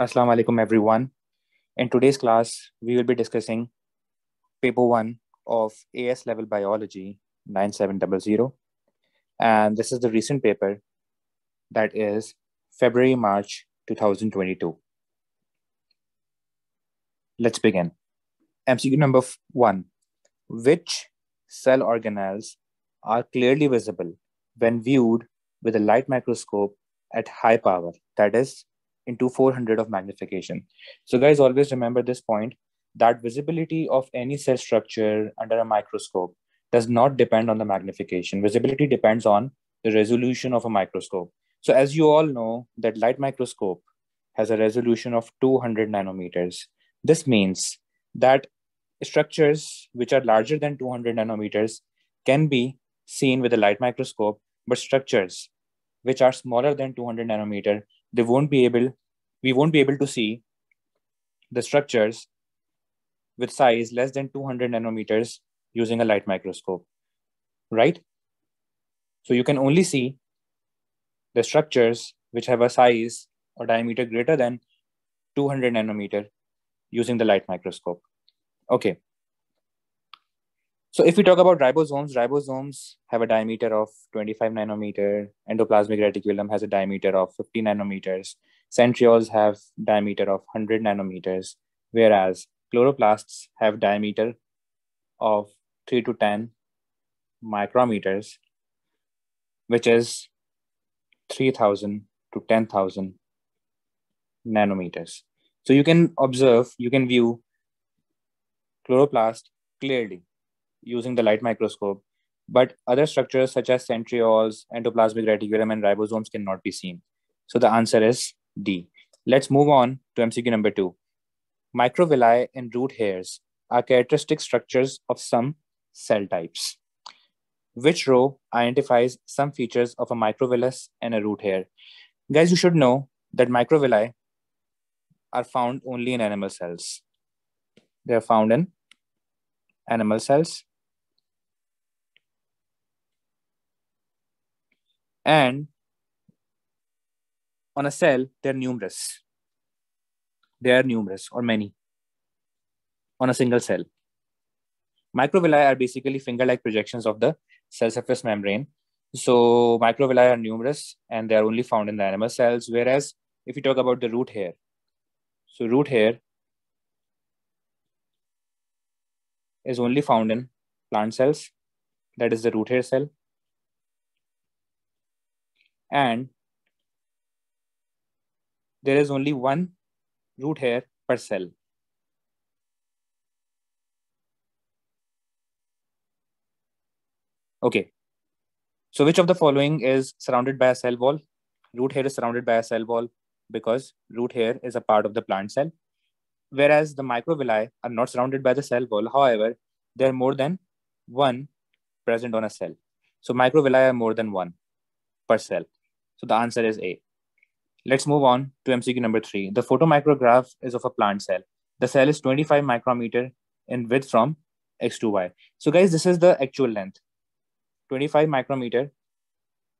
Assalamu alaikum, everyone. In today's class, we will be discussing paper one of AS level biology 9700. And this is the recent paper that is February March 2022. Let's begin. MCQ number one Which cell organelles are clearly visible when viewed with a light microscope at high power, that is into 400 of magnification. So guys, always remember this point that visibility of any cell structure under a microscope does not depend on the magnification. Visibility depends on the resolution of a microscope. So as you all know that light microscope has a resolution of 200 nanometers. This means that structures which are larger than 200 nanometers can be seen with a light microscope, but structures which are smaller than 200 nanometer they won't be able we won't be able to see the structures with size less than 200 nanometers using a light microscope right so you can only see the structures which have a size or diameter greater than 200 nanometer using the light microscope okay so if we talk about ribosomes, ribosomes have a diameter of 25 nanometer. Endoplasmic reticulum has a diameter of 50 nanometers. Centrioles have diameter of 100 nanometers, whereas chloroplasts have diameter of 3 to 10 micrometers, which is 3000 to 10,000 nanometers. So you can observe, you can view chloroplast clearly using the light microscope, but other structures such as centrioles, endoplasmic reticulum, and ribosomes cannot be seen. So the answer is D. Let's move on to MCQ number two. Microvilli and root hairs are characteristic structures of some cell types. Which row identifies some features of a microvillus and a root hair? Guys, you should know that microvilli are found only in animal cells. They are found in animal cells. And on a cell, they're numerous. They are numerous or many on a single cell. Microvilli are basically finger-like projections of the cell surface membrane. So microvilli are numerous and they are only found in the animal cells. Whereas if you talk about the root hair, so root hair is only found in plant cells. That is the root hair cell and there is only one root hair per cell. Okay. So which of the following is surrounded by a cell wall? Root hair is surrounded by a cell wall because root hair is a part of the plant cell. Whereas the microvilli are not surrounded by the cell wall. However, there are more than one present on a cell. So microvilli are more than one per cell. So the answer is A. Let's move on to MCQ number three. The photomicrograph is of a plant cell. The cell is 25 micrometer in width from X to Y. So guys, this is the actual length. 25 micrometer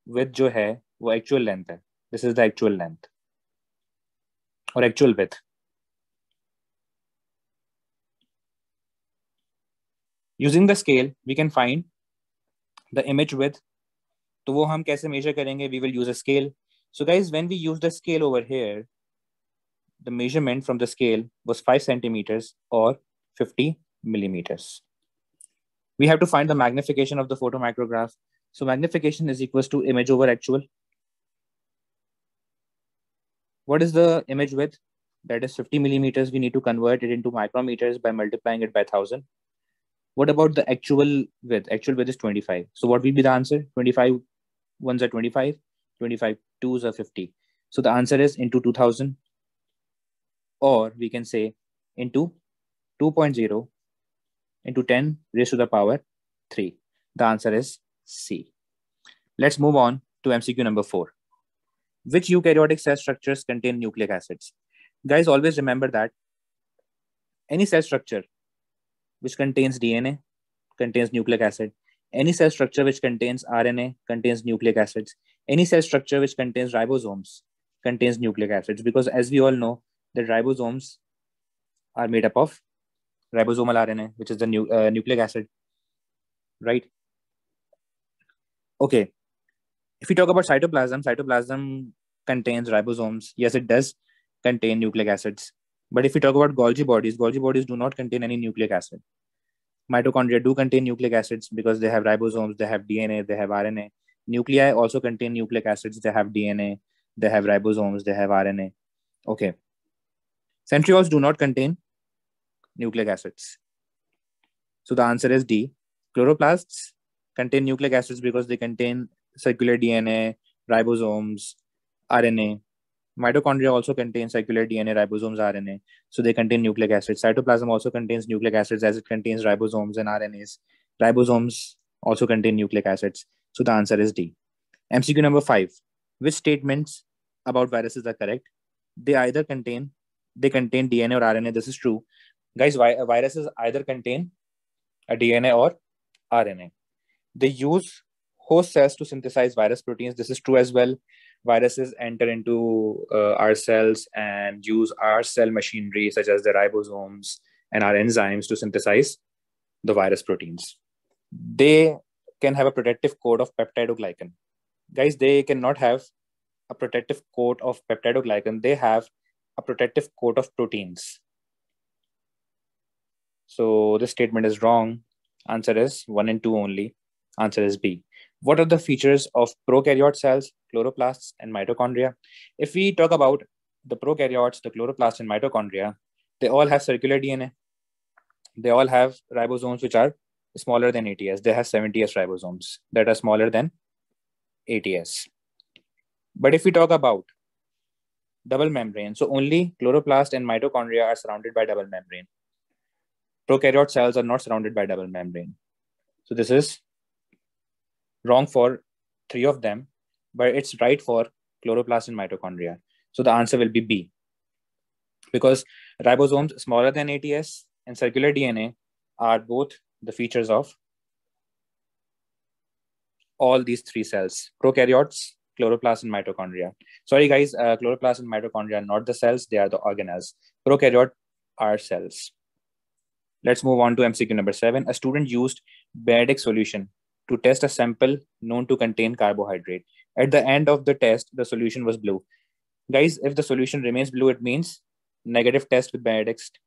width जो है वो actual length है. This is the actual length or actual width. Using the scale, we can find the image width तो वो हम कैसे major करेंगे we will use a scale so guys when we use the scale over here the measurement from the scale was 5 centimeters or 50 millimeters. We have to find the magnification of the photomicrograph. So magnification is equals to image over actual. What is the image width? That is 50 millimeters. We need to convert it into micrometers by multiplying it by 1000 what about the actual width? Actual width is 25 so what will be the answer? 25 ones are 25, 25 twos are 50. So the answer is into 2000 or we can say into 2.0 into 10 raised to the power 3. The answer is C. Let's move on to MCQ number 4. Which eukaryotic cell structures contain nucleic acids? Guys, always remember that any cell structure which contains DNA contains nucleic acid any cell structure which contains RNA contains nucleic acids. Any cell structure which contains ribosomes contains nucleic acids because as we all know that ribosomes are made up of ribosomal RNA, which is the nu- uh, nucleic acid, right? Okay. If we talk about cytoplasm, cytoplasm contains ribosomes. Yes, it does contain nucleic acids. But if we talk about Golgi bodies, Golgi bodies do not contain any nucleic acid. Mitochondria do contain nucleic acids because they have ribosomes, they have DNA, they have RNA. Nuclei also contain nucleic acids, they have DNA, they have ribosomes, they have RNA. Okay. Centrioles do not contain nucleic acids. So the answer is D. Chloroplasts contain nucleic acids because they contain circular DNA, ribosomes, RNA. Mitochondria also contain circular DNA, ribosomes, RNA. So they contain nucleic acids. Cytoplasm also contains nucleic acids as it contains ribosomes and RNAs. Ribosomes also contain nucleic acids. So the answer is D. MCQ number five. Which statements about viruses are correct? They either contain they contain DNA or RNA. This is true. Guys, vi- viruses either contain a DNA or RNA. They use host cells to synthesize virus proteins. This is true as well. Viruses enter into uh, our cells and use our cell machinery, such as the ribosomes and our enzymes, to synthesize the virus proteins. They can have a protective coat of peptidoglycan. Guys, they cannot have a protective coat of peptidoglycan. They have a protective coat of proteins. So this statement is wrong. Answer is 1 and 2 only. Answer is B. What are the features of prokaryote cells, chloroplasts, and mitochondria? If we talk about the prokaryotes, the chloroplasts, and mitochondria, they all have circular DNA. They all have ribosomes which are smaller than 80S. They have 70S ribosomes that are smaller than 80S. But if we talk about double membrane, so only chloroplast and mitochondria are surrounded by double membrane. Prokaryote cells are not surrounded by double membrane. So this is wrong for three of them, but it's right for chloroplast and mitochondria. So the answer will be B. Because ribosomes smaller than 80S and circular DNA are both the features of all these three cells prokaryotes, chloroplast, and mitochondria. Sorry, guys, uh, chloroplast and mitochondria are not the cells, they are the organelles. Prokaryote are cells. Let's move on to MCQ number seven. A student used Benedict solution to test a sample known to contain carbohydrate. At the end of the test, the solution was blue. Guys, if the solution remains blue, it means negative test with Benedict.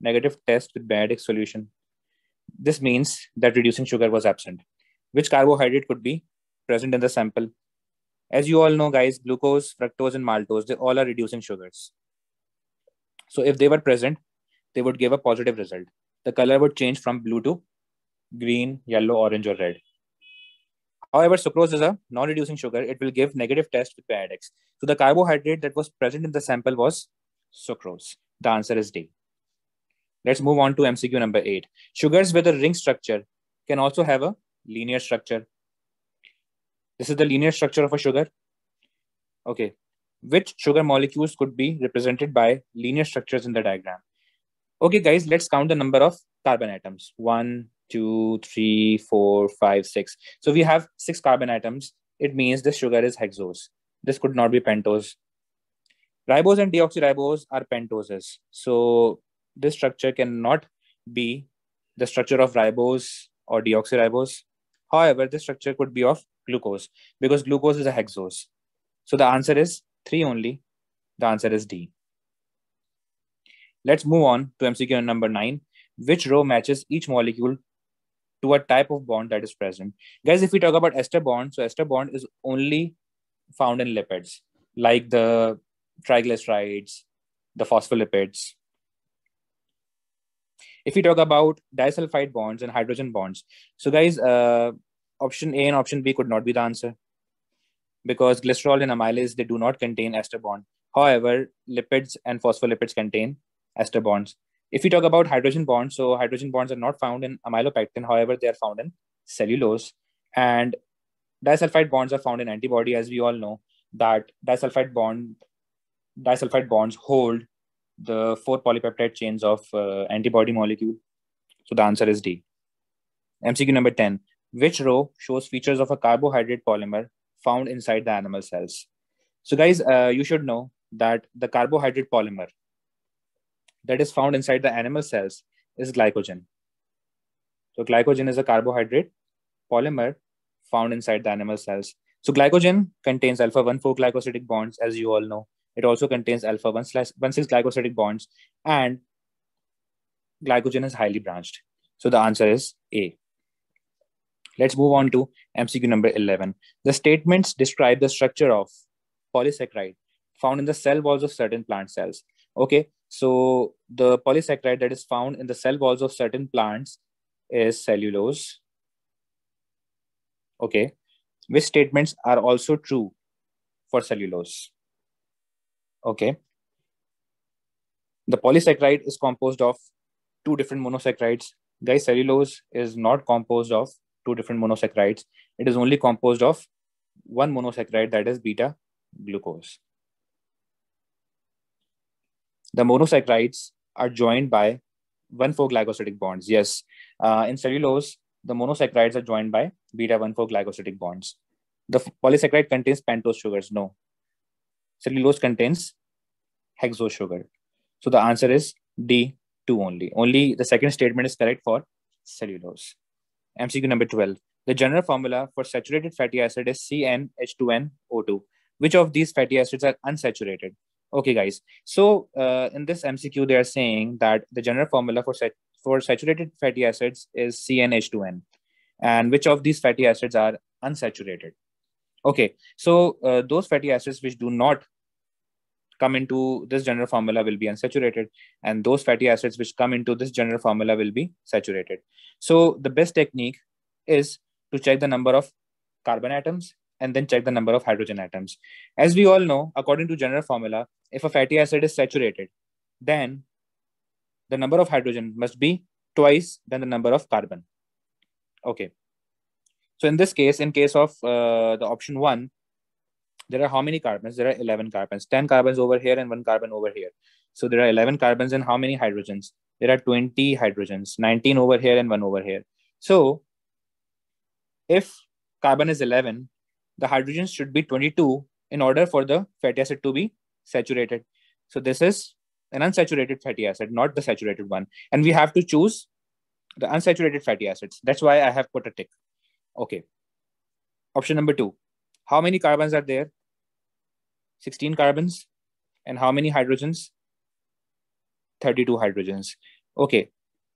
Negative test with Benedict solution. This means that reducing sugar was absent. Which carbohydrate could be present in the sample? As you all know, guys, glucose, fructose, and maltose, they all are reducing sugars. So if they were present, they would give a positive result. The color would change from blue to green, yellow, orange, or red. However, sucrose is a non-reducing sugar. It will give negative test with Benedict's. So the carbohydrate that was present in the sample was sucrose. The answer is D. Let's move on to MCQ number eight. Sugars with a ring structure can also have a linear structure. This is the linear structure of a sugar. Okay. Which sugar molecules could be represented by linear structures in the diagram? Okay, guys, let's count the number of carbon atoms. One, two, three, four, five, six. So we have six carbon atoms. It means the sugar is hexose. This could not be pentose. Ribose and deoxyribose are pentoses. So this structure cannot be the structure of ribose or deoxyribose. However, this structure could be of glucose because glucose is a hexose. So the answer is three only. The answer is D. Let's move on to MCQ number nine. Which row matches each molecule to a type of bond that is present? Guys, if we talk about ester bond, so ester bond is only found in lipids like the triglycerides, the phospholipids. If we talk about disulfide bonds and hydrogen bonds, so guys, uh, option A and option B could not be the answer because glycerol and amylase they do not contain ester bond. However, lipids and phospholipids contain ester bonds. If we talk about hydrogen bonds, so hydrogen bonds are not found in amylopectin, however, they are found in cellulose. And disulfide bonds are found in antibody, as we all know that disulfide bond disulfide bonds hold the four polypeptide chains of uh, antibody molecule. So the answer is D. MCQ number 10. Which row shows features of a carbohydrate polymer found inside the animal cells? So guys, uh, you should know that the carbohydrate polymer that is found inside the animal cells is glycogen. So glycogen is a carbohydrate polymer found inside the animal cells. So glycogen contains alpha 1 4 glycosidic bonds, as you all know. It also contains alpha 1 slash 1 6 glycosidic bonds, and glycogen is highly branched. So the answer is A. Let's move on to MCQ number 11. The statements describe the structure of polysaccharide found in the cell walls of certain plant cells. Okay, so the polysaccharide that is found in the cell walls of certain plants is cellulose. Okay, which statements are also true for cellulose? Okay, the polysaccharide is composed of two different monosaccharides. Guys, cellulose is not composed of two different monosaccharides. It is only composed of one monosaccharide that is beta glucose. The monosaccharides are joined by 1,4 glycosidic bonds. Yes, uh, in cellulose, the monosaccharides are joined by beta 1,4 glycosidic bonds. The polysaccharide contains pentose sugars. No. Cellulose contains hexose sugar. So the answer is D, 2 only. Only the second statement is correct for cellulose. MCQ number 12. The general formula for saturated fatty acid is CnH2nO2. Which of these fatty acids are unsaturated? Okay, guys. So uh, in this MCQ, they are saying that the general formula for sat- for saturated fatty acids is CnH2n, and which of these fatty acids are unsaturated? Okay, so uh, those fatty acids which do not come into this general formula will be unsaturated, and those fatty acids which come into this general formula will be saturated. So the best technique is to check the number of carbon atoms and then check the number of hydrogen atoms. As we all know, according to general formula, if a fatty acid is saturated, then the number of hydrogen must be twice than the number of carbon. Okay. So in this case, in case of uh, the option one, there are how many carbons? There are 11 carbons, 10 carbons over here and one carbon over here. So there are 11 carbons and how many hydrogens? There are 20 hydrogens, 19 over here and one over here. So if carbon is 11, the hydrogens should be 22 in order for the fatty acid to be saturated. So this is an unsaturated fatty acid, not the saturated one. And we have to choose the unsaturated fatty acids. That's why I have put a tick. Okay. Option number two. How many carbons are there? 16 carbons. And how many hydrogens? 32 hydrogens. Okay.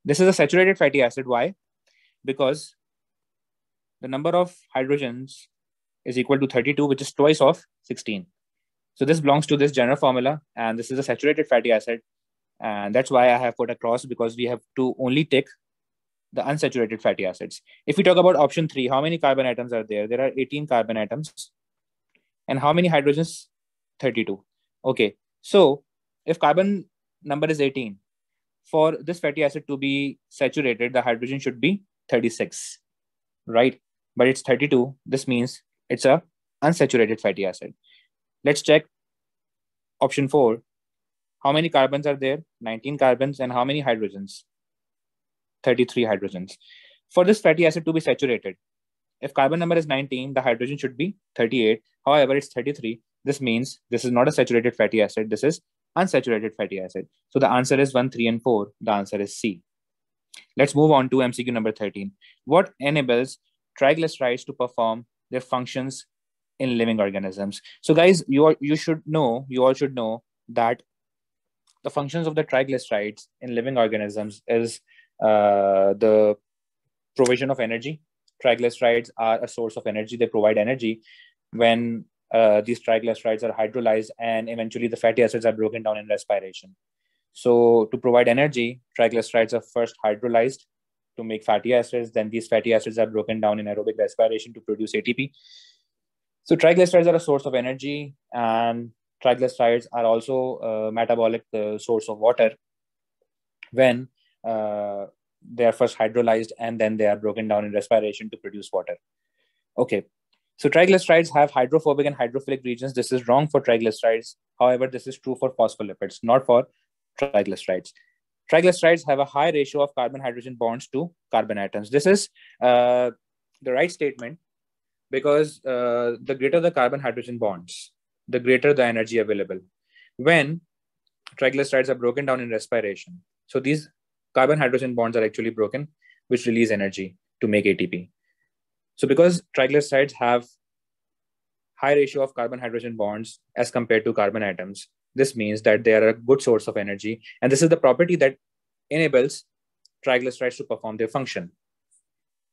This is a saturated fatty acid. Why? Because the number of hydrogens is equal to 32, which is twice of 16. So this belongs to this general formula, and this is a saturated fatty acid. And that's why I have put a cross because we have to only take the unsaturated fatty acids. If we talk about option three, how many carbon atoms are there? There are 18 carbon atoms. And how many hydrogens? 32. Okay. So if carbon number is 18, for this fatty acid to be saturated, the hydrogen should be 36, right? But it's 32. This means it's a unsaturated fatty acid. Let's check option four. How many carbons are there? 19 carbons. And how many hydrogens? 33 hydrogens. For this fatty acid to be saturated, if carbon number is 19, the hydrogen should be 38. However, it's 33. This means this is not a saturated fatty acid. This is unsaturated fatty acid. So the answer is 1, 3, and 4. The answer is C. Let's move on to MCQ number 13. What enables triglycerides to perform their functions in living organisms. So, guys, you are, you should know, you all should know that the functions of the triglycerides in living organisms is the provision of energy. Triglycerides are a source of energy. They provide energy when uh, these triglycerides are hydrolyzed and eventually the fatty acids are broken down in respiration. So, to provide energy, triglycerides are first hydrolyzed to make fatty acids. Then these fatty acids are broken down in aerobic respiration to produce ATP. So triglycerides are a source of energy, and triglycerides are also a metabolic uh, source of water when uh, they are first hydrolyzed and then they are broken down in respiration to produce water. Okay, so triglycerides have hydrophobic and hydrophilic regions. This is wrong for triglycerides. However, this is true for phospholipids, not for triglycerides. Triglycerides have a high ratio of carbon hydrogen bonds to carbon atoms. This is uh, the right statement because uh, the greater the carbon hydrogen bonds, the greater the energy available. when triglycerides are broken down in respiration. So these carbon hydrogen bonds are actually broken, which release energy to make ATP. So because triglycerides have high ratio of carbon hydrogen bonds as compared to carbon atoms, this means that they are a good source of energy. And this is the property that enables triglycerides to perform their function.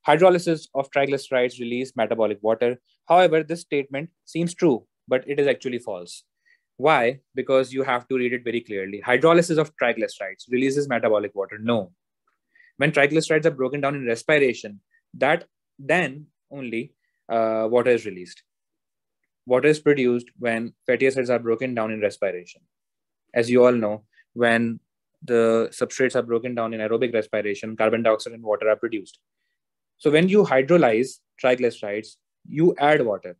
Hydrolysis of triglycerides release metabolic water. However, this statement seems true, but it is actually false. Why? Because you have to read it very clearly. Hydrolysis of triglycerides releases metabolic water. No. When triglycerides are broken down in respiration, that then only uh, water is released. Water is produced when fatty acids are broken down in respiration. As you all know, when the substrates are broken down in aerobic respiration, carbon dioxide and water are produced. So when you hydrolyze triglycerides, you add water.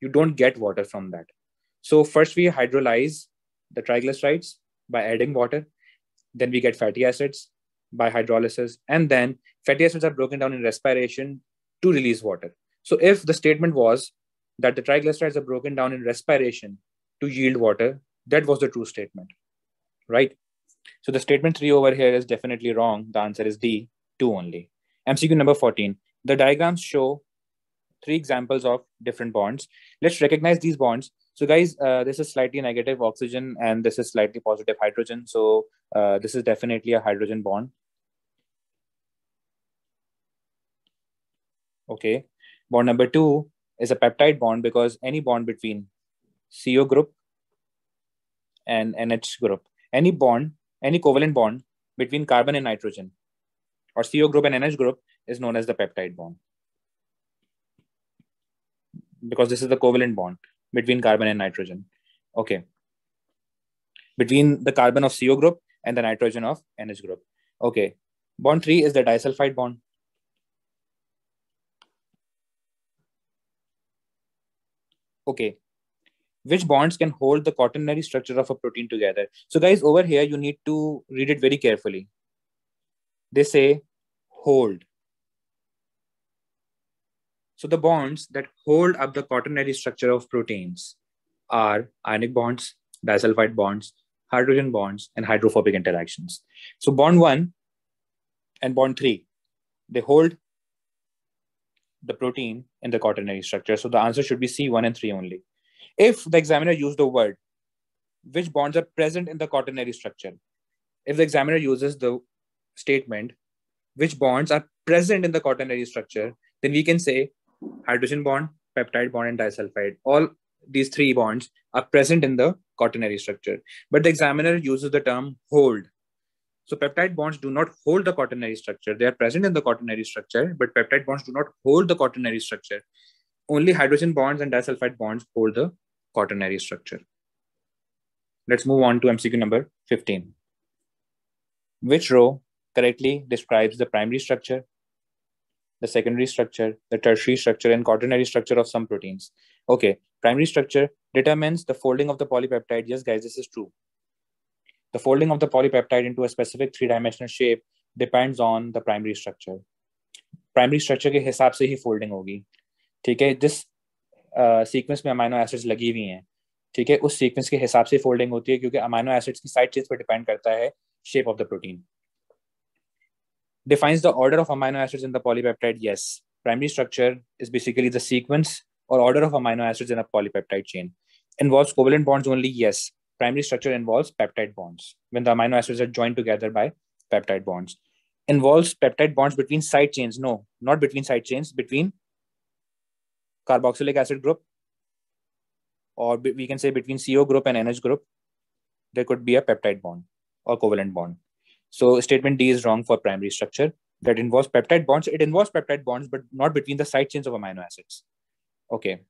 You don't get water from that. So first we hydrolyze the triglycerides by adding water. Then we get fatty acids by hydrolysis. And then fatty acids are broken down in respiration to release water. So if the statement was that the triglycerides are broken down in respiration to yield water, that was the true statement, right? So the statement three over here is definitely wrong. The answer is D, two only. MCQ number 14. The diagrams show three examples of different bonds. Let's recognize these bonds. So guys, uh, this is slightly negative oxygen and this is slightly positive hydrogen. So uh, this is definitely a hydrogen bond. Okay. Bond number two is a peptide bond because any bond between CO group and NH group, any bond, any covalent bond between carbon and nitrogen or CO group and NH group is known as the peptide bond because this is the covalent bond between carbon and nitrogen. Okay. Between the carbon of CO group and the nitrogen of NH group. Okay. Bond 3 is the disulfide bond. Okay. Which bonds can hold the quaternary structure of a protein together? So guys, over here, you need to read it very carefully. They say hold. So the bonds that hold up the quaternary structure of proteins are ionic bonds, disulfide bonds, hydrogen bonds, and hydrophobic interactions. So bond one and bond three, they hold the protein in the quaternary structure. So the answer should be C1 and 3 only. If the examiner used the word, which bonds are present in the quaternary structure? If the examiner uses the statement, which bonds are present in the quaternary structure, then we can say hydrogen bond, peptide bond, and disulfide. All these three bonds are present in the quaternary structure. But the examiner uses the term hold. So peptide bonds do not hold the quaternary structure. They are present in the quaternary structure, but peptide bonds do not hold the quaternary structure. Only hydrogen bonds and disulfide bonds hold the quaternary structure. Let's move on to MCQ number 15. Which row correctly describes the primary structure, the secondary structure, the tertiary structure, and quaternary structure of some proteins. Okay, primary structure determines the folding of the polypeptide. Yes, guys, this is true. The folding of the polypeptide into a specific three-dimensional shape depends on the primary structure. Primary structure के हिसाब से ही folding होगी ठीक है जिस sequence में amino acids लगी हुई हैं ठीक है उस सीक्वेंस के हिसाब से फोल्डिंग होती है क्योंकि अमाइनो एसिड्स की साइड चेंज पर डिपेंड करता है shape of the protein defines the order of amino acids in the polypeptide? Yes. Primary structure is basically the sequence or order of amino acids in a polypeptide chain. Involves covalent bonds only? Yes. Primary structure involves peptide bonds when the amino acids are joined together by peptide bonds. Involves peptide bonds between side chains? No, not between side chains, between carboxylic acid group or we can say between CO group and NH group, there could be a peptide bond or covalent bond. So statement D is wrong for primary structure that involves peptide bonds. It involves peptide bonds, but not between the side chains of amino acids. Okay.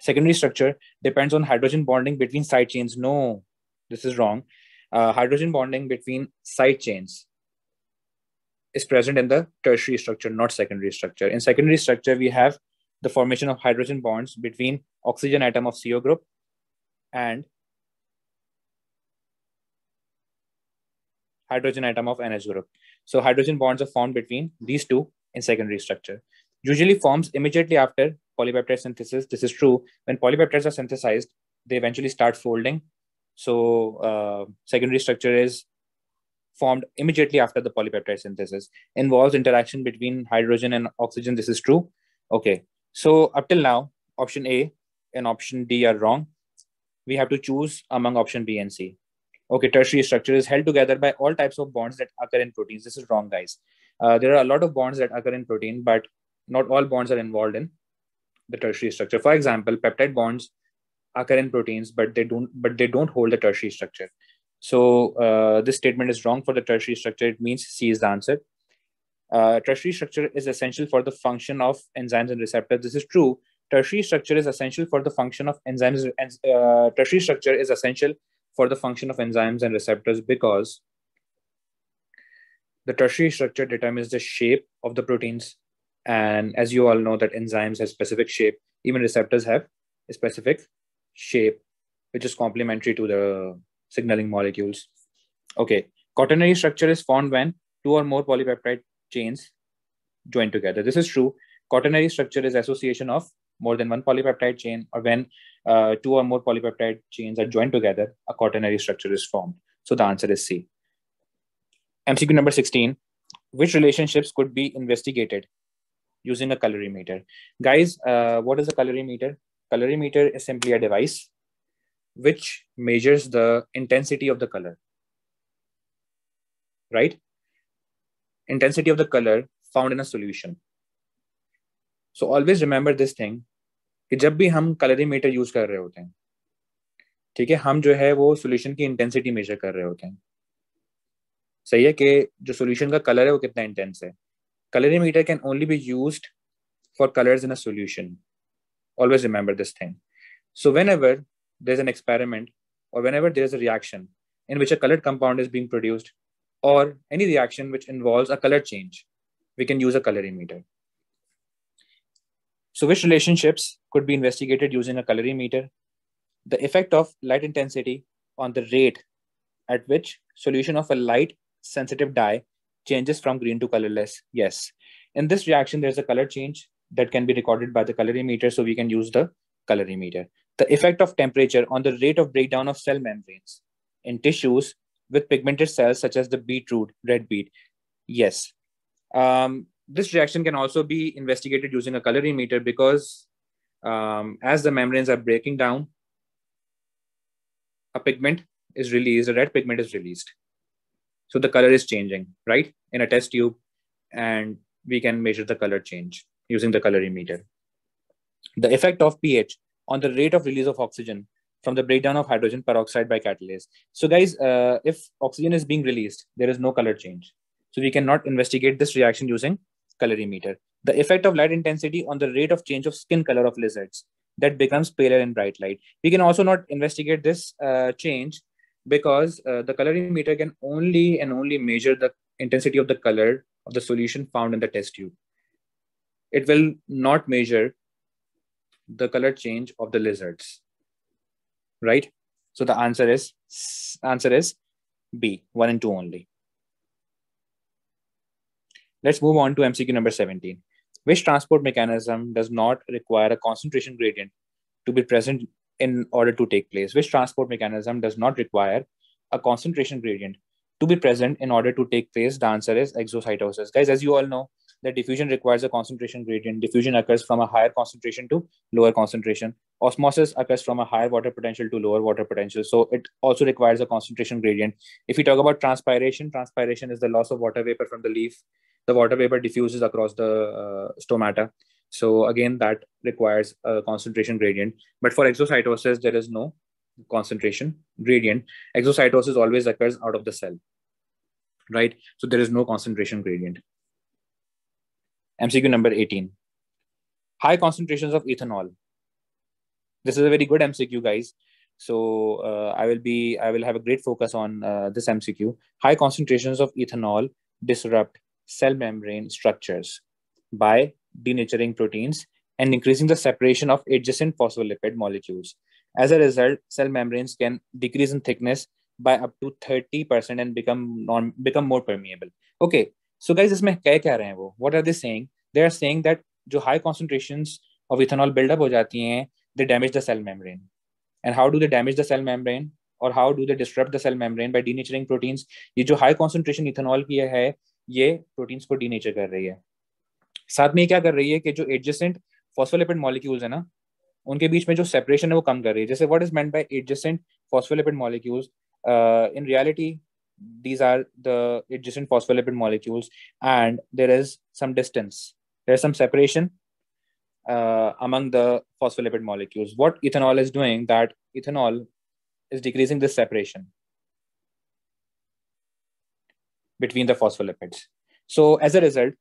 Secondary structure depends on hydrogen bonding between side chains. No, this is wrong. Uh, hydrogen bonding between side chains is present in the tertiary structure, not secondary structure. In secondary structure, we have the formation of hydrogen bonds between oxygen atom of CO group and hydrogen atom of NH group. So hydrogen bonds are formed between these two in secondary structure. Usually forms immediately after polypeptide synthesis. This is true. When polypeptides are synthesized, they eventually start folding So uh, secondary structure is formed immediately after the polypeptide synthesis. Involves interaction between hydrogen and oxygen. This is true. Okay. So up till now, option A and option D are wrong. We have to choose among option B and C. Okay, tertiary structure is held together by all types of bonds that occur in proteins. This is wrong, guys. Uh, there are a lot of bonds that occur in protein, but not all bonds are involved in the tertiary structure. For example, peptide bonds occur in proteins, but they don't but they don't hold the tertiary structure. So uh, this statement is wrong for the tertiary structure. It means C is the answer. Uh, tertiary structure is essential for the function of enzymes and receptors. This is true. Tertiary structure is essential for the function of enzymes. And uh, tertiary structure is essential for the function of enzymes and receptors because the tertiary structure determines the shape of the proteins. And as you all know, that enzymes have specific shape. Even receptors have a specific shape, which is complementary to the signaling molecules. Okay, quaternary structure is formed when two or more polypeptide chains join together. This is true. Quaternary structure is association of more than one polypeptide chain or when uh, two or more polypeptide chains are joined together, a quaternary structure is formed. So the answer is C. MCQ number 16, which relationships could be investigated using a colorimeter? Guys, uh, what is a colorimeter? Colorimeter is simply a device which measures the intensity of the color, right? Intensity of the color found in a solution. So always remember this thing कि जब भी हम kalari metre use कर रहे होते हैं, ठीक है, हम जो है वो सोल्यूशन की इंटेंसिटी मेजर कर रहे होते हैं। सही है कि जो सोल्यूशन का कलर है वो कितना इंटेंस है। Colorimeter can only be use for colours in a solution always remember this thing so whenever there is an experiment और whenever there is a reaction in which a colour compound is being produced और any reaction which involve a colour change we can use a colorimeter so which relationships could be investigated using a colorimeter the effect of light intensity on the rate at which solution of a light sensitive dye changes from green to colorless? Yes. In this reaction, there's a color change that can be recorded by the colorimeter, so we can use the colorimeter. The effect of temperature on the rate of breakdown of cell membranes in tissues with pigmented cells such as the beetroot, red beet. Yes. Um, this reaction can also be investigated using a colorimeter because um, as the membranes are breaking down, a pigment is released, a red pigment is released. So the color is changing, right? In a test tube, and we can measure the color change using the colorimeter. The effect of pH on the rate of release of oxygen from the breakdown of hydrogen peroxide by catalase. So guys, uh, if oxygen is being released, there is no color change. So we cannot investigate this reaction using colorimeter. The effect of light intensity on the rate of change of skin color of lizards that becomes paler in bright light. We can also not investigate this uh, change because uh, the colorimeter can only and only measure the intensity of the color of the solution found in the test tube. It will not measure the color change of the lizards, right? So the answer is answer is B, one and two only. Let's move on to MCQ number 17. Which transport mechanism does not require a concentration gradient to be present in order to take place, which transport mechanism does not require a concentration gradient to be present in order to take place? The answer is exocytosis. Guys, as you all know, that diffusion requires a concentration gradient. Diffusion occurs from a higher concentration to lower concentration. Osmosis occurs from a higher water potential to lower water potential. So it also requires a concentration gradient. If we talk about transpiration, transpiration is the loss of water vapor from the leaf. The water vapor diffuses across the uh, stomata. So again, that requires a concentration gradient. But for exocytosis, there is no concentration gradient. Exocytosis always occurs out of the cell, right? So there is no concentration gradient. MCQ number 18. High concentrations of ethanol. This is a very good MCQ, guys. So uh, I will be, I will have a great focus on uh, this MCQ. High concentrations of ethanol disrupt cell membrane structures by denaturing proteins and increasing the separation of adjacent phospholipid molecules. As a result, cell membranes can decrease in thickness by up to 30% and become non become more permeable. Okay, so guys, इसमें क्या कह रहे हैं वो? What are they saying? They are saying that जो high concentrations of ethanol build up हो जाती हैं, they damage the cell membrane. And how do they damage the cell membrane? और how do they disturb the cell membrane by denaturing proteins ये जो high concentration ethanol की है ये proteins को डीनेचर कर रही है। साथ में ये क्या कर रही है कि जो एडजस्टेंट फॉस्फोलिपिड मॉलिक्यूल्स है ना, उनके बीच में जो सेपरेशन है वो कम कर रही है। जैसे what is meant by adjacent phospholipid molecules in reality these are the adjacent phospholipid molecules and there is some there is some separation among the phospholipid molecules what ethanol is doing that ethanol is decreasing this separation between the phospholipids so as a result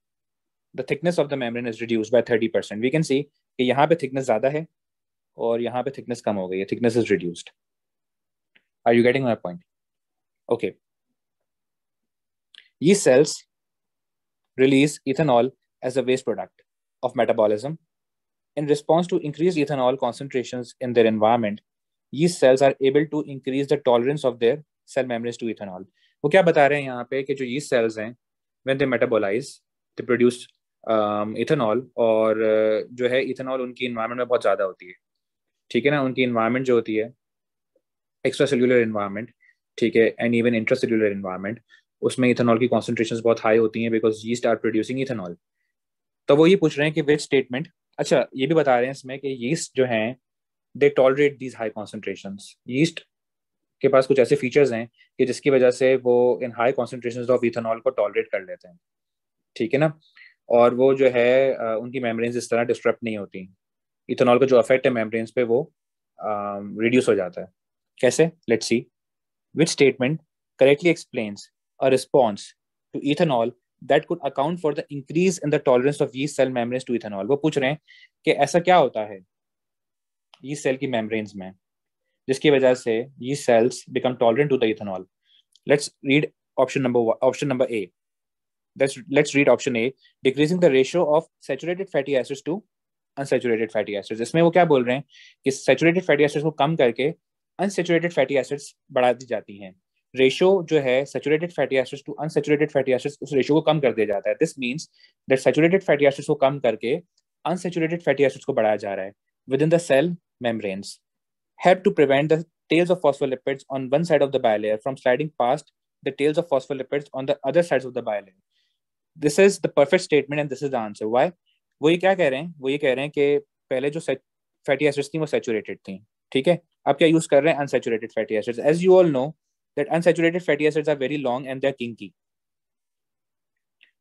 the thickness of the membrane is reduced by 30% we can see कि यहाँ पे thickness ज़्यादा है और यहाँ पे thickness कम हो गई है thickness is reduced are you getting my point okay yeast cells release ethanol as a waste product of metabolism in response to increased ethanol concentrations in their environment yeast cells are able to increase the tolerance of their cell membranes to ethanol वो क्या बता रहे हैं यहाँ पे कि जो yeast cells हैं when they metabolise they produce ethanol और uh, जो है इथेनॉल उनकी इन्वायरमेंट में बहुत ज़्यादा होती है। ठीक है ना? उनकी इन्वायरमेंट जो होती है एक्स्ट्रा सेल्यूलर इन्वायरमेंट ठीक है and even intra cellular environment उसमें इथेनॉल की कॉन्सेंट्रेशन बहुत हाई होती हैं because yeast start producing ethanol तो वो ये पूछ रहे हैं कि विच स्टेटमेंट अच्छा ये भी बता रहे हैं इसमें कि यीस्ट जो हैं they tolerate these high concentration yeast के पास कुछ ऐसे फीचर्स हैं कि जिसकी वजह से वो in high concentration of ethanol को टॉलरेट कर लेते हैं। ठीक है ना? और वो जो है उनकी मेम्ब्रेन्स इस तरह डिस्टर्ब नहीं होती। इथेनॉल का जो अफेक्ट है मेम्ब्रेन्स पे वो रिड्यूस हो जाता है। कैसे? Let's see which statement correctly explains a response to ethanol that could account for the increase in the tolerance of yeast cell membranes to ethanol वो पूछ रहे हैं कि ऐसा क्या होता है? यीस्ट सेल की मेम्ब्रेन्स में। जिसकी वजह से ये cells become tolerant to the ethanol let's read option number option number A let's read option A decreasing the ratio of saturated fatty acids to unsaturated fatty acids इसमें वो क्या बोल रहे हैं? कि सेचुरेटेड फैटी एसिड्स को कम करके अनसेचुरेटेड फैटी एसिड्स बढ़ा दी जाती हैं। रेशियो जो है saturated fatty acids to unsaturated fatty acids उस रेशियो को कम कर दिया जाता है। This means that saturated fatty acids को कम करके अनसेचुरेटेड फैटी एसिड्स को बढ़ाया जा रहा है within the cell membranes help to prevent the tails of phospholipids on one side of the bilayer from sliding past the tails of phospholipids on the other sides of the bilayer this is the perfect statement and this is the answer Y वो ये क्या कह रहे हैं वो ये कह रहे हैं कि पहले जो फैटी एसिड्स थी वो सेचुरेटेड थी ठीक है आप क्या यूज कर रहे हैं unsaturated fatty acids as you all know that unsaturated fatty acids are very long and they are kinky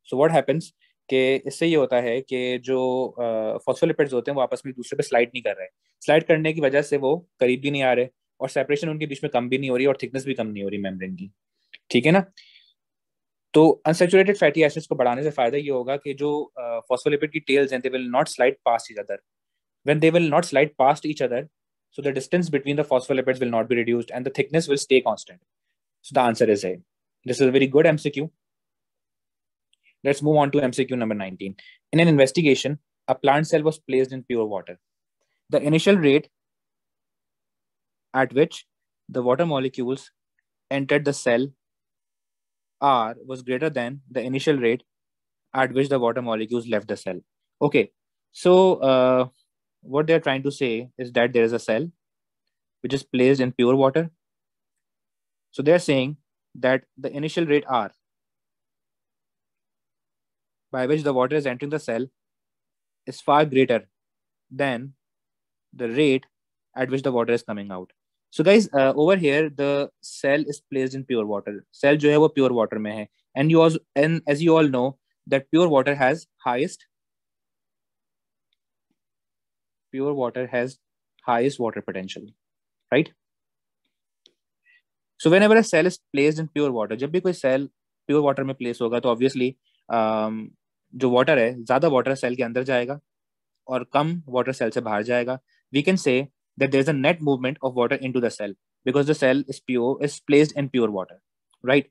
so what happens कि इससे ये होता है कि जो फॉस्फोलिपिड्स होते हैं वो आपस में एक दूसरे पे स्लाइड नहीं कर रहे। स्लाइड करने की वजह से वो करीब भी नहीं आ रहे और सेपरेशन उनके बीच में कम भी नहीं हो रही और थिकनेस भी कम नहीं हो रही मेम्ब्रेन की। ठीक है ना? तो अनसेचुरेटेड फैटी एसिड्स को बढ़ाने से फ़ायदा ये होगा कि जो फॉस्फोलिपिड की टेल्स हैं they will not slide past each other when they will not slide past each other, so the distance between the phospholipids will not be reduced and the thickness will stay constant so the answer is a is a very good mcq let's move on to mcq number 19 in an investigation a plant cell was placed in pure water the initial rate at which the water molecules entered the cell R was greater than the initial rate at which the water molecules left the cell. Okay, so uh, what they're trying to say is that there is a cell which is placed in pure water. So they're saying that the initial rate R by which the water is entering the cell is far greater than the rate at which the water is coming out. So guys over here the cell is placed in pure water cell जो है वो pure water में है and you and as you all know that pure water has highest pure water has highest water potential right so whenever a cell is placed in pure water जब भी कोई cell pure water में place होगा तो obviously um, जो water है, ज़्यादा water cell के अंदर जाएगा और कम वाटर सेल से बाहर जाएगा। We can say that there is a movement of water into the cell because the cell is pure is placed in pure water right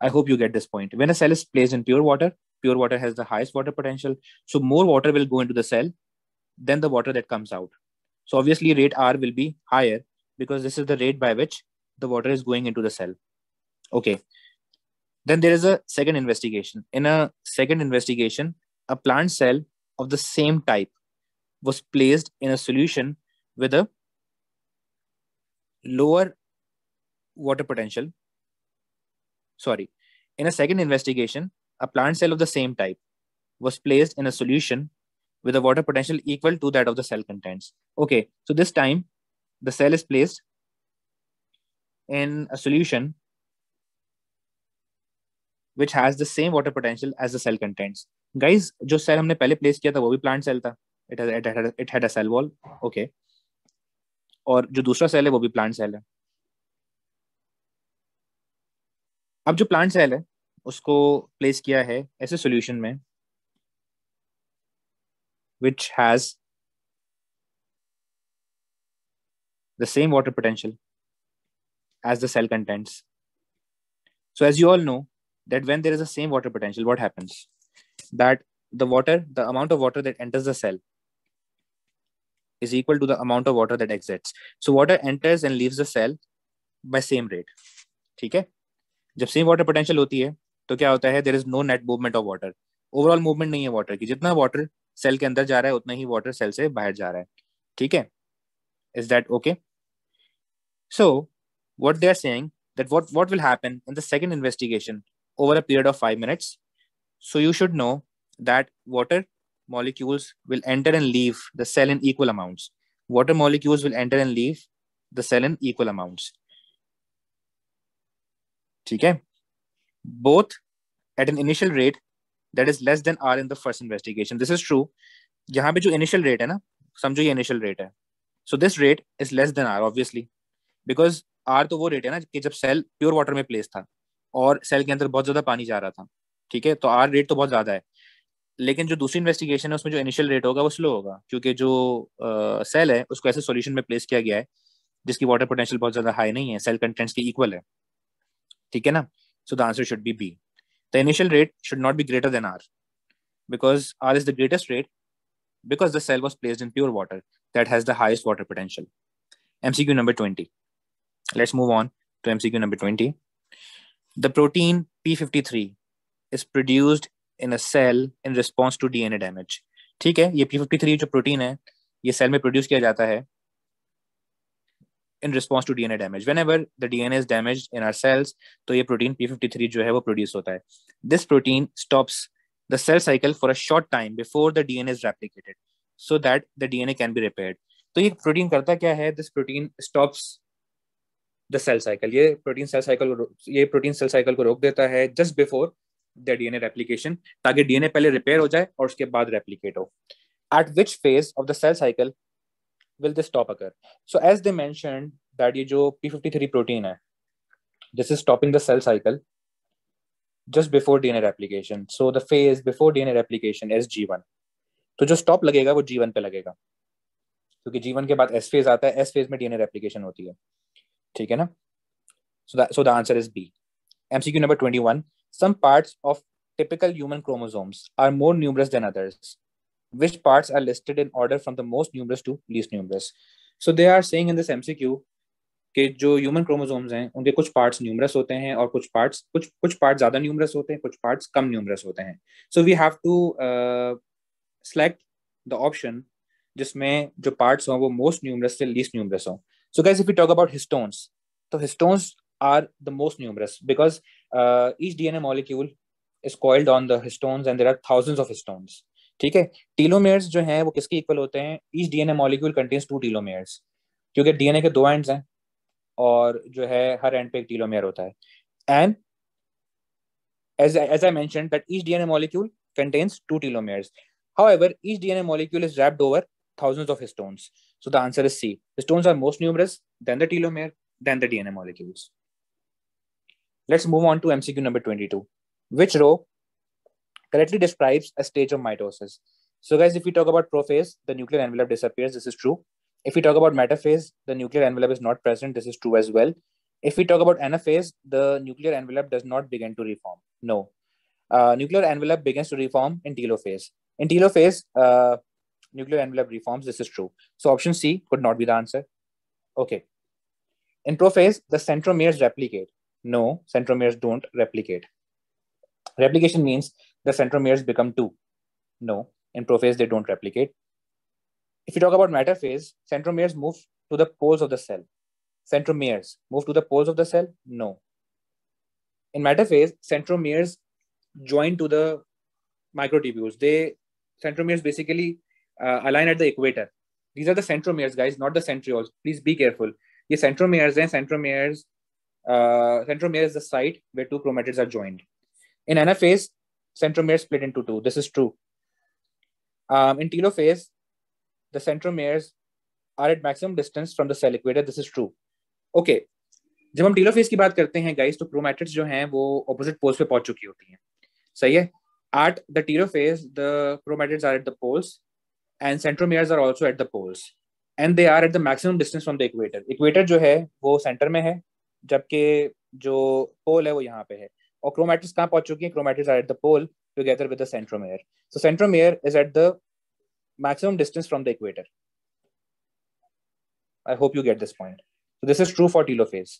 I hope you get this point when a cell is placed in pure water pure water has the highest water potential so more water will go into the cell then the water that comes out so obviously rate R will be higher because this is the rate by which the water is going into the cell okay. Then there is a second investigation in a second investigation a plant cell of the same type was placed in a solution with a lower water potential. Sorry. In a second investigation, a plant cell of the same type was placed in a solution with a water potential equal to that of the cell contents. Okay, so this time the cell is placed in a solution which has the same water potential as the cell contents. Guys, जो cell हमने पहले place किया था वो भी plant cell था. Had, it had a cell wall. Okay. और जो दूसरा सेल है वो भी प्लांट सेल है अब जो प्लांट सेल है उसको प्लेस किया है ऐसे सॉल्यूशन में which has the same water potential as the cell contents. So as you all know that when there is the same water potential, what happens? That the water, the amount of water that enters the cell is equal to the amount of water that exits. So water enters and leaves the cell by same rate. ठीक है जब same water potential होती है तो क्या होता है there is no net movement of water overall movement नहीं है वाटर की जितना वाटर सेल के अंदर जा रहा है उतना ही वाटर सेल से बाहर जा रहा है ठीक है is that okay so what they are saying that what what will happen in the second investigation over a period of 5 minutes so you should know that water molecules will enter and leave the cell in equal amounts water molecules will enter and leave the cell in equal amounts okay both at an initial rate that is less than r in the first investigation this is true यहाँ पे जो initial rate है ना समझो ये initial rate है so this rate is less than r obviously because r तो वो rate है ना कि जब cell pure water में place था और सेल के अंदर बहुत ज़्यादा पानी जा रहा था ठीक है? तो आर रेट तो बहुत ज़्यादा है। लेकिन जो दूसरी इन्वेस्टिगेशन है उसमें जो इनिशियल रेट होगा वो स्लो होगा क्योंकि जो आ, सेल है उसको ऐसे सोल्यूशन में प्लेस किया गया है जिसकी वाटर पोटेंशियल बहुत ज़्यादा हाई नहीं है सेल कंटेंट्स के इक्वल है ठीक है ना? So the answer should be B the initial rate should not be greater than R because R is the greatest rate because the cell was placed in pure water that has the highest water potential MCQ number twenty let's move on to MCQ number twenty The protein P53 is produced in a cell in response to DNA damage. ठीक है? ये P53 जो protein है, ये cell में produce किया जाता है in response to DNA damage whenever the DNA is damage in our cells तो ये प्रोटीन पी फिफ्टी थ्री जो है, वो प्रोड्यूस होता है। This protein stops the cell cycle for a short time before the DNA is replicated so that the DNA can be repaired तो ये protein करता क्या है? This protein stops the cell cycle ये प्रोटीन सेल साइकिल ये protein cell cycle को रोक देता है just before the DNA replication ताकि डीएनए पहले रिपेयर हो जाए और उसके बाद रेप्लीकेट हो। At which phase of the cell cycle will this stop occur so as they mention that ये जो पी फिफ्टी थ्री प्रोटीन है this is stopping the cell cycle just before D just before DNA replication. So, the phase before replication replication G one तो जो stop लगेगा वो जी one पे लगेगा। क्योंकि जी वन के बाद एस फ़ेज़ आता है एस फ़ेज़ में डी DNA एप्लीकेशन होती है। ठीक है ना? So so the answer is B MCQ number twenty one some parts of typical human chromosomes are more numerous than others which parts are listed in order from the most numerous to least numerous so they are saying in this MCQ कि जो human chromosomes हैं, उनके कुछ parts numerous होते हैं और कुछ parts कुछ कुछ पार्ट ज़्यादा न्यूमरस होते हैं, कुछ पार्ट्स कम न्यूमरस होते हैं। So we have to select the option जिसमें जो पार्ट्स हों वो मोस्ट न्यूमरस से लीस्ट न्यूमरस हों। So guys if you talk about histones तो histones are the most numerous because each DNA molecule is coiled on the histones and there are thousands of histones ठीक है टीलोमेयर्स जो हैं वो किसके equal होते हैं each DNA molecule contains two telomeres क्योंकि डीएनए के दो एंड्स हैं और जो है हर एंड पे एक टीलोमेयर होता है and as I, as I mentioned that each DNA molecule contains two telomeres. However, each DNA molecule is wrapped over thousands of histones. So the answer is C. The Histones are most numerous than the telomere, than the DNA molecules. Let's move on to MCQ number 22. Which row correctly describes a stage of mitosis. So, guys, if we talk about prophase, the nuclear envelope disappears. This is true. If we talk about metaphase, the nuclear envelope is not present. This is true as well. If we talk about anaphase, the nuclear envelope does not begin to reform. No. Uh, nuclear envelope begins to reform in telophase. In telophase, uh, nuclear envelope reforms. This is true. So option C could not be the answer. Okay. In prophase, the centromeres replicate. No, centromeres don't replicate. Replication means the centromeres become two. No, in prophase, they don't replicate. If you talk about metaphase, centromeres move to the poles of the cell. centromeres move to the poles of the cell? No. In metaphase, centromeres join to the microtubules. They centromeres basically uh, align at the equator. These are the centromeres, guys, not the centrioles. Please be careful. ये centromeres हैं. Centromeres, uh, centromere is the site where two chromatids are joined. In anaphase, centromeres split into two. This is true. Um, in telophase, the centromeres are at maximum distance from the cell equator. This is true. Okay. जब हम telophase की बात करते हैं guys तो chromatids जो हैं वो ऑपोजिट पोल्स पे पहुँच चुकी होती हैं सही है at the telophase the chromatids are at the poles and centromeres are also at the poles and they are at the maximum distance from the equator equator जो है वो सेंटर में है जबकि जो पोल है वो यहाँ पे है और क्रोमैटिड्स कहाँ पहुंच चुकी हैं chromatids are at the pole together with the centromere so centromere is at the maximum distance from the equator. I hope you get this point. So this is true for telophase.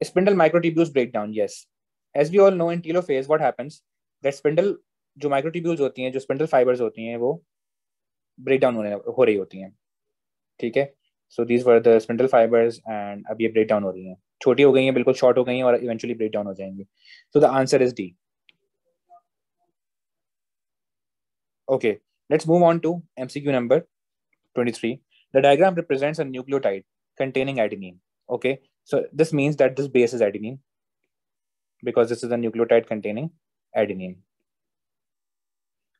Spindle microtubules break down. Yes. As we all know in telophase, what happens? That spindle जो microtubules होती हैं, जो spindle fibres होती हैं, वो break down होने हो रही होती हैं। ठीक है? So these were the spindle fibres and अब ये ब्रेक डाउन हो रही हैं। छोटी हो गई हैं, बिल्कुल शॉर्ट हो गई हैं और इवेंचुअली ब्रेक डाउन हो जाएँगी। So the answer is D okay let's move on to MCQ number 23 the diagram represents a nucleotide containing adenine okay so this means that this base is adenine because this is a nucleotide containing adenine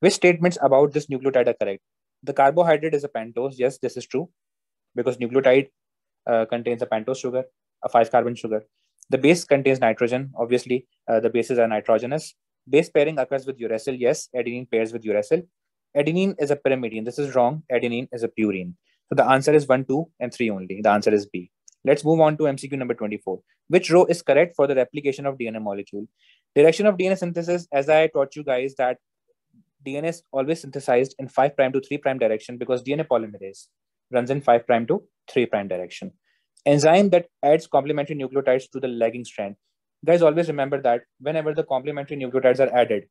Which statements about this nucleotide are correct? The carbohydrate is a pentose. Yes, this is true because nucleotide uh, contains a pentose sugar, a five carbon sugar. The base contains nitrogen. Obviously, uh, the bases are nitrogenous. Base pairing occurs with uracil. Yes, adenine pairs with uracil. Adenine is a pyrimidine. This is wrong. Adenine is a purine. So the answer is 1, 2, and 3 only. The answer is B. Let's move on to MCQ number 24. Which row is correct for the replication of DNA molecule? Direction of DNA synthesis, as I taught you guys, that DNA is always synthesized in 5 prime to 3 prime direction because DNA polymerase runs in 5 prime to 3 prime direction. Enzyme that adds complementary nucleotides to the lagging strand. Guys always remember that whenever the complementary nucleotides are added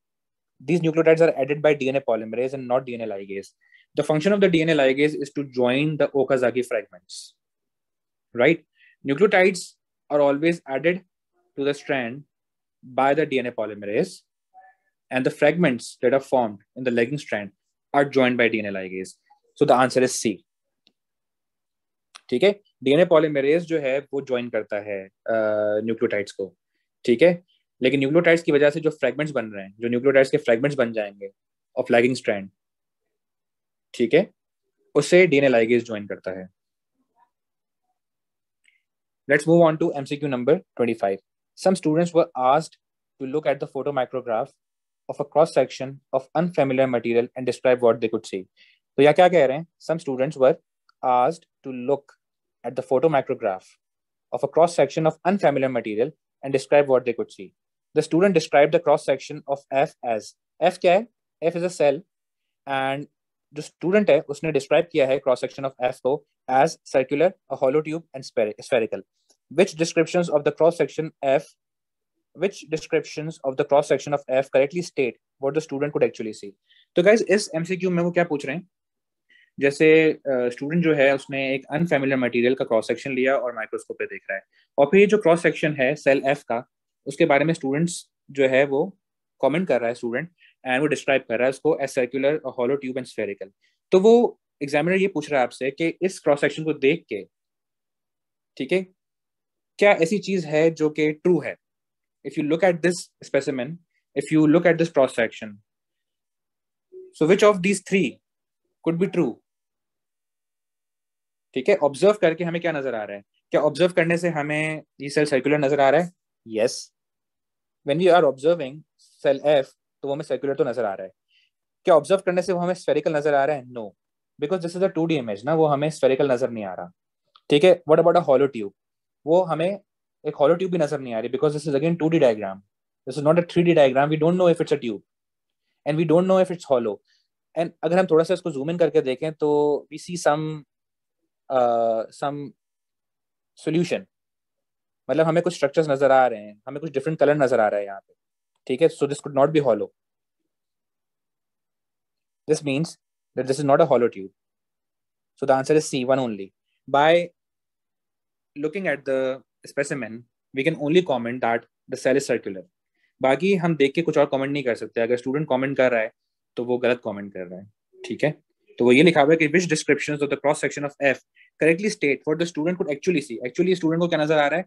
these nucleotides are added by dna polymerase and not dna ligase. The function of the dna ligase is to join the okazaki fragments right? Nucleotides are always added to the strand by the dna polymerase and the fragments that are formed in the legging strand are joined by DNA ligase. So the answer is C. ठीक है? DNA polymerase जो है वो join करता है nucleotides uh, को। ठीक है? लेकिन न्यूक्लियोटाइड्स की वजह से जो फ्रेगमेंट्स बन रहे हैं जो न्यूक्लियोटाइड्स के फ्रेगमेंट्स बन जाएँगे ऑफ़ लैगिंग स्ट्रैंड ठीक है? उससे डीएनए लाइगेज ज्वाइन करता है। Let's move on to MCQ number twenty five some students were asked to look at the photomicrograph of a cross section of unfamiliar material and describe what they could see. तो यहाँ क्या कह रहे हैं Some students were asked to look at the photomicrograph of a cross section of unfamiliar material and describe what they could see. The student described the cross section of F as F क्या है? F is a cell and जो student है उसने describe किया है cross section of F को as circular, a hollow tube and spherical. Which descriptions of the cross section F which descriptions of the cross section of F correctly state what the student could actually see. तो guys इस MCQ में वो क्या पूछ रहे हैं? जैसे student uh, जो है उसने एक अनफेमिलियर मटेरियल का क्रॉस सेक्शन लिया और माइक्रोस्कोप पे देख रहा है। और फिर ये जो क्रॉस सेक्शन है सेल एफ़ का उसके बारे में स्टूडेंट्स जो है वो कमेंट कर रहा है स्टूडेंट एंड वो डिस्क्राइब कर रहा है उसको as circular hollow tube and spherical तो वो एग्जामिनर ये पूछ रहा है आपसे कि इस क्रॉस सेक्शन को देख के ठीक है क्या ऐसी चीज़ है जो कि ट्रू है? If you look at this specimen if you look at this cross section so which of these three could be true ठीक है? ऑब्ज़र्व करके हमें क्या नज़र आ रहा है? क्या ऑब्ज़र्व करने से हमें ये सेल सर्कुलर नज़र आ रहा है? Yes when we are observing cell F तो वो हमें सर्कुलर तो नज़र आ रहा है। क्या ऑब्ज़र्व करने से वो हमें स्फेरिकल नज़र आ रहा है? No because this is a two D image ना? वो हमें स्फेरिकल नज़र नहीं आ रहा। ठीक है? What about a hollow tube वो हमें एक हॉलो ट्यूब भी नज़र नहीं आ रही because this is again two D diagram this is not a three D diagram we don't know if it's a tube and we don't know if it's hollow and अगर हम थोड़ा सा इसको जूम इन करके देखें तो we सी सम सम मतलब हमें कुछ स्ट्रक्चर्स नज़र आ रहे हैं। हमें कुछ डिफरेंट कलर नज़र आ रहा है यहाँ पे। ठीक है? So this could not be hollow this means that this is not a hollow tube. So the answer is c one only. By looking at the specimen, we can only comment that the cell is circular. बाकी हम देख के कुछ और comment नहीं कर सकते। अगर स्टूडेंट कमेंट कर रहा है तो वो गलत कमेंट कर रहा है। ठीक है? तो वो ये लिखा हुआ है कि which description of the cross section of F correctly state for the student could actually see actually student को क्या नज़र आ रहा है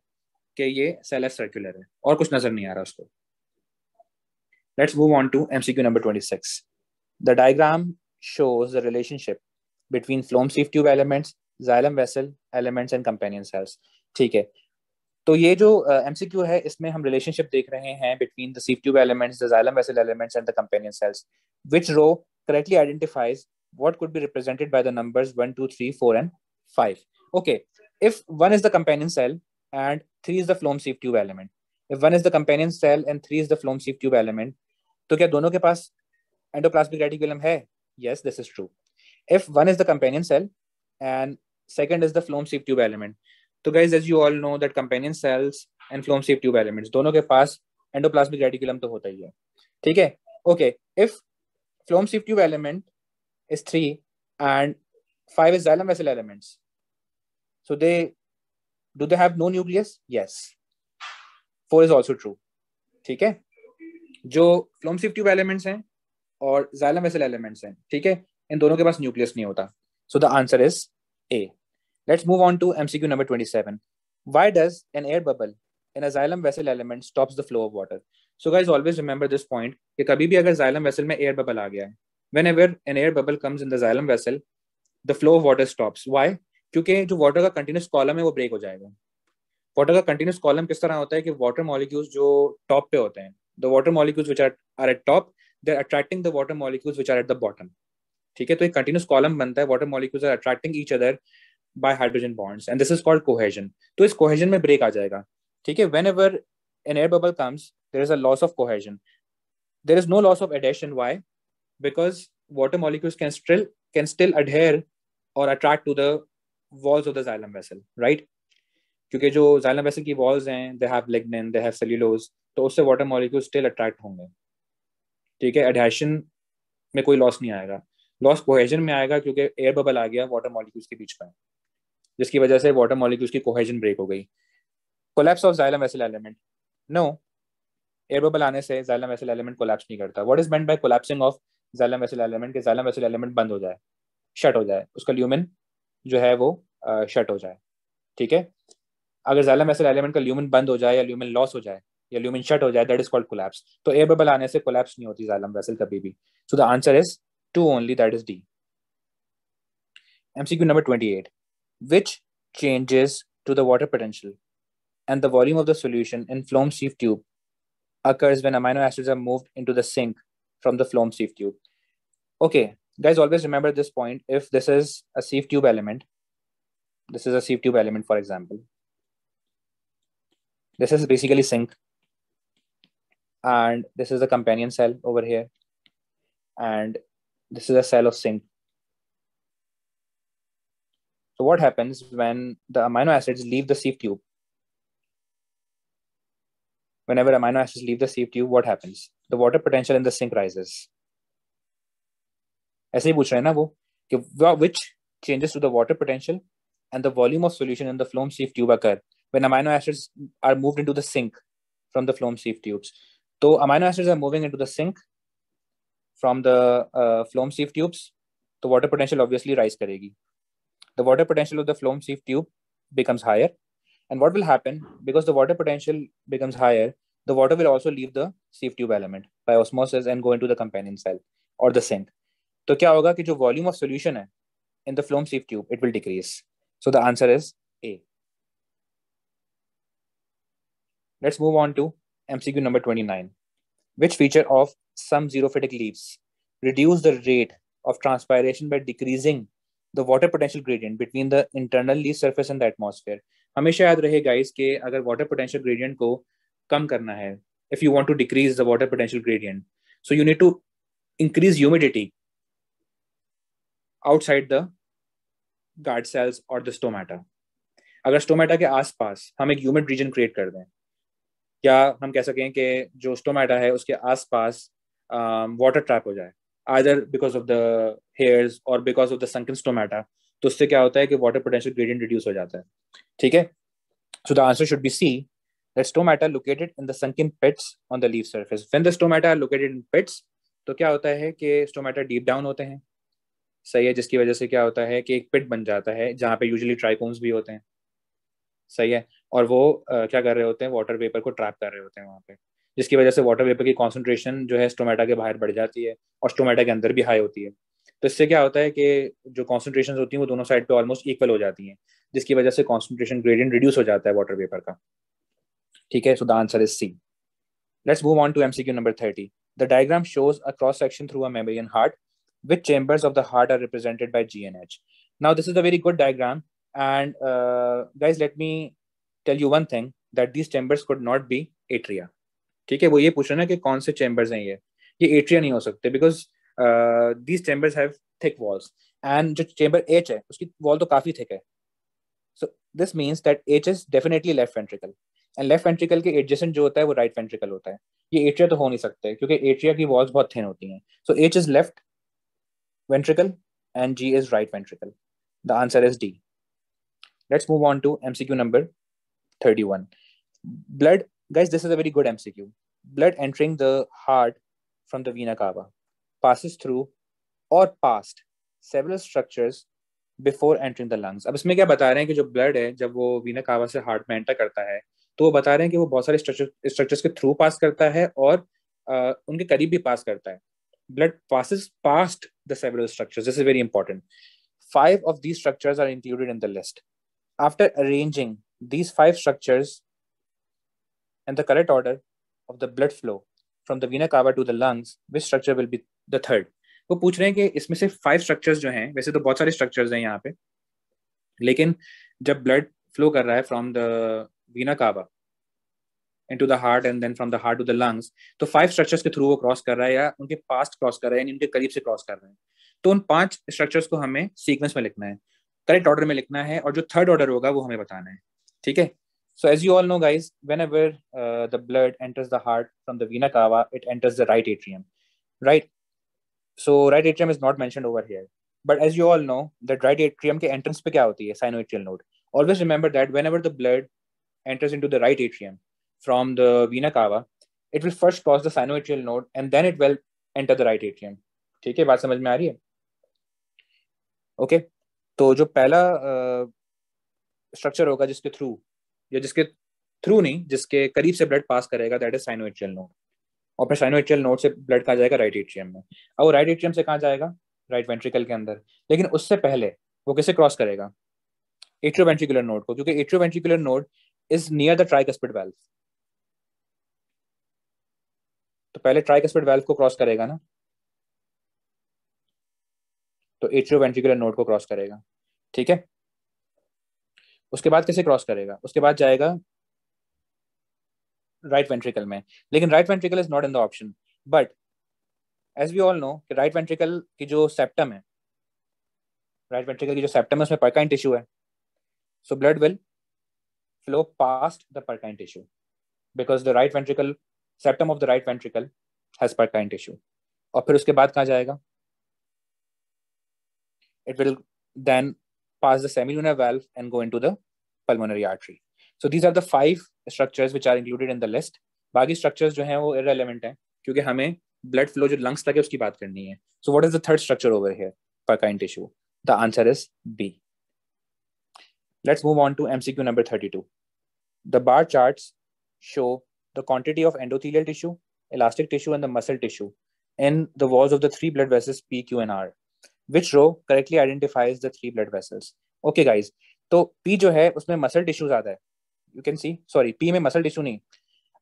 कि ये सेल है सर्कुलर है, और कुछ नज़र नहीं आ रहा उसको। Let's move on to MCQ number 26 the diagram shows the relationship between phloem sieve tube elements, xylem vessel elements, and companion cells ठीक है? तो ये जो एम सी क्यू है, इसमें हम रिलेशनशिप देख रहे हैं between the sieve tube elements elements elements and the companion cells which row correctly identifies what could be represented by the numbers one two three four and five okay if one is the companion cell and three is the phloem sieve tube element if one is the companion cell and three is the phloem sieve tube element तो क्या दोनों के पास endoplasmic reticulum है? Yes this is true if one is the companion cell and second is the phloem sieve tube element तो guys as you all know that companion cells and phloem sieve tube elements दोनों के पास endoplasmic reticulum तो होता ही है। ठीक है? Okay if phloem sieve tube element is three and five is xylem vessel elements. So they do they have no nucleus yes four is also true ठीक है? जो फ्लोम सेफ़ ट्यूब एलिमेंट्स हैं और जाइलम वेसल एलिमेंट्स हैं, ठीक है? इन दोनों के पास न्यूक्लियस नहीं होता। So the answer is A Let's move on to MCQ number 27. Why does an air bubble in a xylem vessel element stops the flow of water? So guys, always remember this point कि कभी भी अगर xylem vessel में air bubble आ गया है whenever an air bubble comes in the xylem vessel the flow of water stops why क्योंकि जो water का continuous column है वो break हो water का continuous column किस तरह होता है कि water molecules जो top पे होते हैं the water molecules which are are at top they're attracting the water molecules which are at the bottom ठीक है तो एक continuous column बनता है water molecules are attracting each other by hydrogen bonds and this is called cohesion तो इस cohesion में break आ जाएगा, ठीक है? Whenever an air bubble comes there is a loss of cohesion there is no loss of adhesion why because water molecules can still can still adhere और attract to the walls of the xylem vessel right क्योंकि जो xylem vessel की walls हैं they have lignin they have cellulose तो उससे water molecule still attract होंगे, ठीक है? एडेशन में कोई लॉस नहीं आएगा। लॉस कोहेजन में आएगा क्योंकि एयर बबल आ गया वाटर मॉलिक्यूल्स के बीच में। जिसकी वजह से वाटर मॉलिक्यूल्स की कोहेजन ब्रेक हो गई। Collapse of xylem vessel element no air bubble आने से जाइलम वेसल एलिमेंट कोलैप्स नहीं करता। What is meant by collapsing of xylem vessel element के जाइलम वेसल एलिमेंट बंद हो जाए शट हो जाए। उसका ल्यूमिन जो है वो शट हो जाए। ठीक है? अगर जाइलम वेसल एलिमेंट का ल्यूमिन बंद हो जाए या ल्यूमिन लॉस हो जाए या ल्यूमिन शट हो जाए दैट इज़ कॉल्ड कोलैप्स तो एयर बबल आने से कोलैप्स नहीं होती जाइलम वेसल कभी भी। So the answer is two only that is D MCQ number 28. Which changes to the water potential and the volume of the solution in phloem sieve tube occurs when amino acids are moved into the sink from the phloem sieve tube. Okay, guys, always remember this point. If this is a sieve tube element, this is a sieve tube element, for example. This is basically sink. And this is a companion cell over here. And this is a cell of sink. So what happens when the amino acids leave the sieve tube? Whenever amino acids leave the sieve tube, what happens? The water potential in the sink rises. ऐसे ही पूछ रहे हैं ना वो कि which changes to the water potential and the volume of solution in the phloem sieve tube occur when amino acids are moved into the sink from the phloem sieve tubes. So amino acids are moving into the sink from the uh, phloem sieve tubes. The water potential obviously rise करेगी the water potential of the phloem sieve tube becomes higher. And what will happen, because the water potential becomes higher, the water will also leave the sieve tube element by osmosis and go into the companion cell or the sink. तो क्या होगा कि जो volume of solution in the phloem sieve tube it will decrease. So, the answer is A. Let's move on to MCQ number 29 Which feature of some xerophytic leaves reduce the rate of transpiration by decreasing the water potential gradient between the internal leaf surface and the atmosphere हमेशा याद रहे guys कि अगर water potential gradient को कम करना है if you want to decrease the water potential gradient so you need to increase humidity outside the guard cells और द स्टोमेटा अगर स्टोमेटा के आसपास हम एक ह्यूमिड रीजन क्रिएट कर दें या हम कह सकें कि जो स्टोमेटा है उसके आसपास वाटर um, ट्रैप हो जाए either because of the hairs or because of the sunken stomata तो उससे क्या होता है कि वाटर पोटेंशियल ग्रेडियंट रिड्यूस हो जाता है। ठीक है? So the answer should be C the stomata located in the sunken pits on the leaf surface. When the stomata are located in pits तो क्या होता है कि स्टोमेटा डीप डाउन होते हैं। सही है जिसकी वजह से क्या होता है कि एक पिट बन जाता है जहाँ पे यूजुअली ट्राइकोम्स भी होते हैं। सही है? और वो आ, क्या कर रहे होते हैं? वाटर वेपर को ट्रैप कर रहे होते हैं वहाँ पे। जिसकी वजह से वाटर वेपर की कॉन्सेंट्रेशन जो है स्टोमेटा के बाहर बढ़ जाती है और स्टोमेटा के अंदर भी हाई होती है तो इससे क्या होता है कि जो कॉन्सेंट्रेशन होती है वो दोनों साइड पे ऑलमोस्ट इक्वल हो जाती हैं जिसकी वजह से कॉन्सेंट्रेशन ग्रेडियंट रिड्यूस हो जाता है वाटर वेपर का ठीक है so the answer is C let's move on to MCQ number 30 the diagram shows a cross section through a mammalian heart which chambers of the heart are represented by GNH. Now, this is a very good diagram. And uh, guys, let me tell you one thing that these chambers could not be atria. ठीक है वो ये पूछ रहे ना कि कौन से चैम्बर्स हैं ये ये एट्रिया नहीं हो सकते because these chambers have thick walls and जो चैम्बर एच है उसकी वॉल तो काफ़ी थिक है so this means that H is definitely left ventricle and left ventricle के एडजेसेंट जो होता है वो राइट right वेंट्रिकल होता है ये एट्रिया तो हो नहीं सकते क्योंकि एट्रिया की वॉल्स बहुत थिन होती हैं so H is left ventricle and G is right ventricle. The answer is D. Let's move on to MCQ number 31. Blood, guys, this is a very good MCQ. Blood entering the heart from the vena cava passes through or past several structures before entering the lungs अब इसमें क्या बता रहे हैं कि जो blood है जब वो वीना कावा से हार्ट में एंटर करता है तो वो बता रहे हैं कि वो बहुत सारे स्ट्रक्चर स्ट्रक्चर्स के थ्रू पास करता है और आ, उनके करीब भी पास करता है blood passes past the several structures. This is very important. Five of these structures are included in the list. After arranging these five structures in the correct order of the blood flow from the vena cava to the lungs, which structure will be the third? वो पूछ रहे हैं कि इसमें से five structures जो हैं वैसे तो बहुत सारे स्ट्रक्चर्स हैं यहाँ पे लेकिन जब ब्लड फ्लो कर रहा है फ्रॉम द वीना कावा into the heart and then from the heart to the lungs तो फाइव स्ट्रक्चर्स के थ्रू वो क्रॉस कर रहा है या उनके पास्ट क्रॉस कर रहा है यानी उनके करीब से क्रॉस कर रहे हैं तो उन पाँच स्ट्रक्चर्स को हमें सीक्वेंस में लिखना है करेक्ट ऑर्डर में लिखना है और जो थर्ड ऑर्डर होगा वो हमें बताना है ठीक है So as you all know, guys, whenever uh, the blood enters the heart from the vena cava, it enters the right atrium, right? So right atrium is not mentioned over here. But as you all know, that right atrium के entrance पे क्या होती है sinoatrial node. Always remember that whenever the blood enters into the right atrium, from the vena cava, it will first cross the sinoatrial node and then it will enter the right atrium. ठीक है बात समझ में आ रही है okay okay? तो जो पहला स्ट्रक्चर uh, होगा जिसके थ्रू या जिसके थ्रू नहीं, जिसके करीब से ब्लड पास करेगा दैट इज़ साइनोएट्रियल नोड और फिर साइनोएट्रियल नोड से ब्लड कहाँ जाएगा? राइट एट्रियम में। अब वो राइट एट्रियम से कहाँ जाएगा? राइट वेंट्रिकल के अंदर। लेकिन उससे पहले वो किसे क्रॉस करेगा? एट्रियोवेंट्रिकुलर नोड को, क्योंकि atrioventricular node is near the tricuspid valve तो पहले ट्राइकस्पिड वाल्व को क्रॉस करेगा ना? तो एट्रियोवेंट्रिकुलर नोड को क्रॉस करेगा। ठीक है? उसके बाद कैसे क्रॉस करेगा? उसके बाद जाएगा राइट वेंट्रिकल में। लेकिन right ventricle is not in the option but as we all know कि राइट वेंट्रिकल की जो सेप्टम है राइट वेंट्रिकल की जो सेप्टम है, उसमें परकाइन टिश्यू है। So blood will flow past the Purkinje tissue because the right ventricle septum of the right ventricle has Purkinje tissue और फिर उसके बाद कहाँ जाएगा? It will then pass the semilunar valve and go into the pulmonary artery. So these are the five structures which are included in the list. Baggy structures jo हैं wo irrelevant हैं blood flow जो lungs तक uski baat karni hai. So what is the third structure over here? Purkyne tissue. The answer is B. Let's move on to MCQ number 32. The bar charts show the quantity of endothelial tissue, elastic tissue, and the muscle tissue in the walls of the three blood vessels P, Q, and R. which row correctly identifies the three blood vessels. Okay guys. तो P जो है उसमें muscle tissue ज़्यादा है. You can see sorry P में muscle tissue नहीं.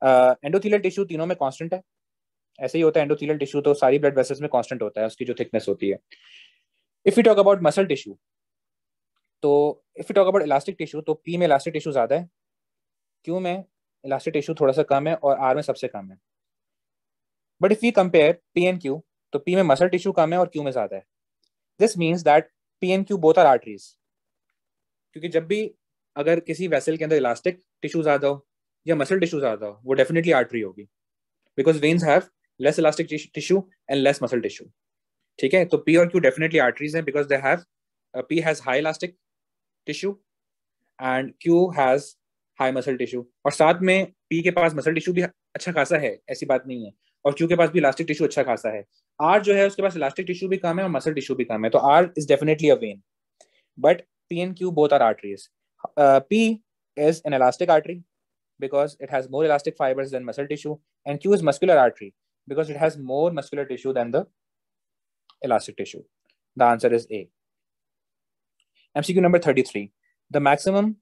Endothelial uh, tissue तीनों में कांस्टेंट है. ऐसे ही होता है एंडोथीलियल टिश्यू तो सारी ब्लड वेसल्स में कांस्टेंट होता है उसकी जो थिकनेस होती है. If you talk about muscle tissue तो if you talk about elastic tissue तो पी में इलास्टिक टिश्यू ज़्यादा है. क्यू में इलास्टिक टिश्यू थोड़ा सा कम है और आर में सबसे कम है. But if you compare P and Q तो पी में मसल टिश्यू कम है और क्यू में ज़्यादा है. This means that P and Q both are arteries क्योंकि जब भी अगर किसी वेसल के अंदर इलास्टिक टिश्यू ज़्यादा हो या मसल टिश्यू ज़्यादा हो वो डेफिनेटली आर्टरी होगी। Because veins have less elastic tissue and less muscle tissue ठीक है? तो पी और क्यू डेफिनेटली आर्टरीज हैं because they have P has high elastic tissue and Q has high muscle tissue और साथ में पी के पास मसल टिश्यू भी अच्छा खासा है, ऐसी बात नहीं है। और क्यू के पास भी इलास्टिक टिश्यू अच्छा खासा है। R जो है उसके पास elastic tissue भी कम है और muscle tissue भी कम है तो R is definitely a vein but P and Q both are arteries uh, P is an elastic artery because it has more elastic fibers than muscle tissue and Q is muscular artery because it has more muscular tissue than the elastic tissue the answer is A MCQ number 33 the maximum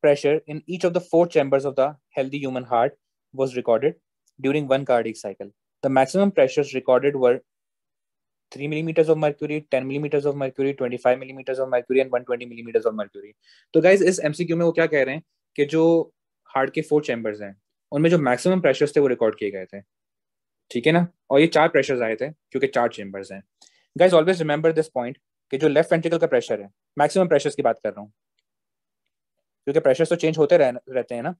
pressure in each of the four chambers of the healthy human heart was recorded during one cardiac cycle. The maximum pressures recorded were 3 millimeters of mercury, 10 millimeters of mercury, 25 millimeters of mercury and 120 millimeters of mercury. तो guys इस MCQ में वो क्या कह रहे हैं कि जो हार्ट के फोर चैम्बर्स हैं उनमें जो मैक्सिमम प्रेशर्स थे वो रिकॉर्ड किए गए थे। ठीक है ना? और ये चार प्रेशर्स आए थे क्योंकि चार चैम्बर्स हैं। Guys always remember this point कि जो लेफ़्ट वेंट्रिकल का प्रेशर है मैक्सिमम प्रेशर्स की बात कर रहा हूँ। क्योंकि प्रेशर तो चेंज होते रह, रहते हैं ना।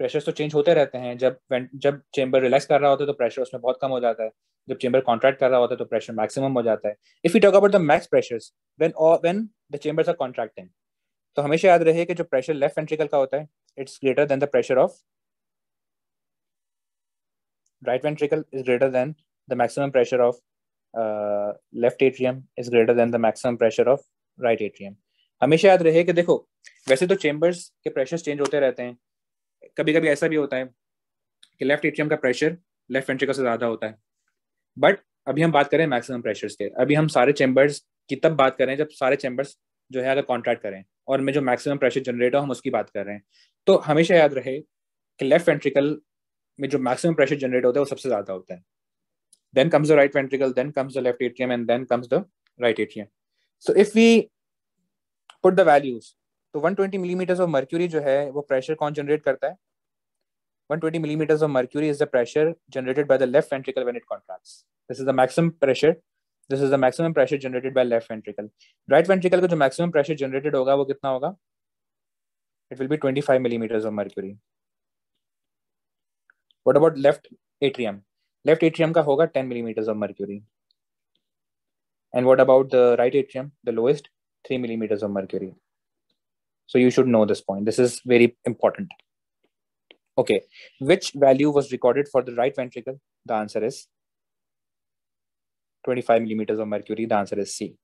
प्रेशर तो चेंज होते रहते हैं। जब जब चेंबर रिलैक्स कर रहा होता है तो प्रेशर उसमें बहुत कम हो जाता है। जब चेंबर कॉन्ट्रैक्ट कर रहा होता है तो प्रेशर मैक्सिमम हो जाता है। If you talk about the max pressures when when the chambers are contracting तो हमेशा याद रहे कि जो प्रेशर लेफ़्ट वेंट्रिकल का होता है it's greater than the pressure of right ventricle is greater than the maximum pressure of left atrium is greater than the maximum pressure of right atrium हमेशा याद रहे कि देखो, वैसे तो चेंबर्स के प्रेशर्स चेंज होते रहते हैं। कभी कभी ऐसा भी होता है कि लेफ़्ट एटीएम का प्रेशर लेफ़्ट वेंट्रिकल से ज़्यादा होता है। बट अभी हम बात करें मैक्सिमम प्रेशर्स के। अभी हम सारे चेंबर्स की तब बात करें जब सारे चैम्बर्स जो है अगर कॉन्ट्रैक्ट करें और में जो मैक्सिमम प्रेशर जनरेट हो, हम उसकी बात कर रहे हैं। तो हमेशा याद रहे कि लेफ़्ट वेंट्रिकल में जो मैक्सिमम प्रेशर जनरेट होता है वो सबसे ज़्यादा होता है। Then comes the right ventricle then comes the left atrium and then comes the right atrium so if we put the values तो 120 मिलीमीटर ऑफ़ मर्क्यूरी जो है वो प्रेशर कौन जनरेट करता है? 120 millimeters of mercury is the pressure generated by the left ventricle when it contracts. This is the maximum pressure. This is the maximum pressure generated by left ventricle. Right ventricle का जो maximum pressure generated होगा वो कितना होगा? It will be 25 millimeters of mercury. What about left atrium? Left atrium का होगा 10 millimeters of mercury. And what about the right atrium? The lowest 3 millimeters of mercury. So you should know this point. This is very important. Okay, which value was recorded for the right ventricle? The answer is 25 millimeters of mercury. The answer is C.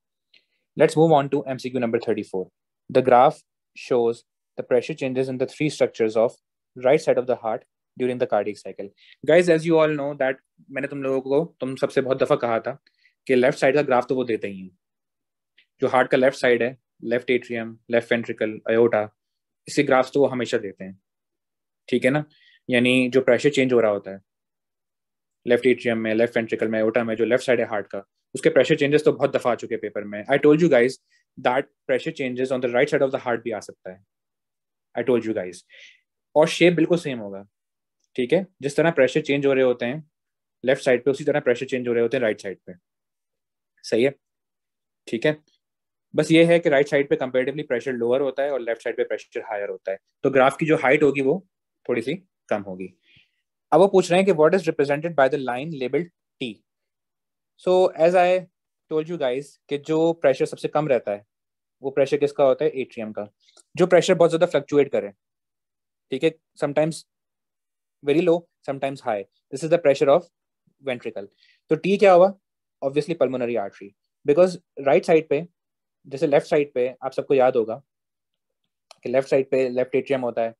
Let's move on to MCQ number 34. The graph shows the pressure changes in the three structures of right side of the heart during the cardiac cycle. Guys, as you all know that मैंने तुम लोगों को तुम सबसे बहुत दफ़ा कहा था कि लेफ़्ट साइड का ग्राफ तो वो देते ही हैं जो हार्ट का लेफ़्ट साइड है left atrium left ventricle aorta इसे ग्राफ्स तो वो हमेशा देते हैं ठीक है ना? यानी जो प्रेशर चेंज हो रहा होता है लेफ़्ट एट्रियम में लेफ़्ट वेंट्रिकल में अयोटा में, जो लेफ़्ट साइड है हार्ट का, उसके प्रेशर चेंजेस तो बहुत दफ़ा आ चुके पेपर में। I told you guys that pressure changes on the right side of the heart भी आ सकता है। आई टोल्ड यू गाइज़ और शेप बिल्कुल सेम होगा। ठीक है? जिस तरह प्रेशर चेंज हो रहे होते हैं लेफ़्ट साइड पे, उसी तरह प्रेशर चेंज हो रहे होते हैं राइट साइड पे। सही है? ठीक है? बस ये है कि राइट साइड पे कंपेरेटिवली प्रेशर लोअर होता है और लेफ़्ट साइड पे प्रेशर हायर होता है। तो ग्राफ की जो हाइट होगी वो थोड़ी सी कम होगी। अब वो पूछ रहे हैं कि what is represented by the line labelled T so as I told you guys कि जो प्रेशर सबसे कम रहता है, वो प्रेशर किसका होता है? एट्रियम का। जो प्रेशर बहुत ज़्यादा फ्लक्चुएट करे। ठीक है? Sometimes very low sometimes high this is the pressure of ventricle तो टी क्या हुआ? Obviously pulmonary artery because right side पे, जैसे लेफ़्ट साइड पे, आप सबको याद होगा कि लेफ़्ट साइड पे लेफ़्ट एट्रियम होता है।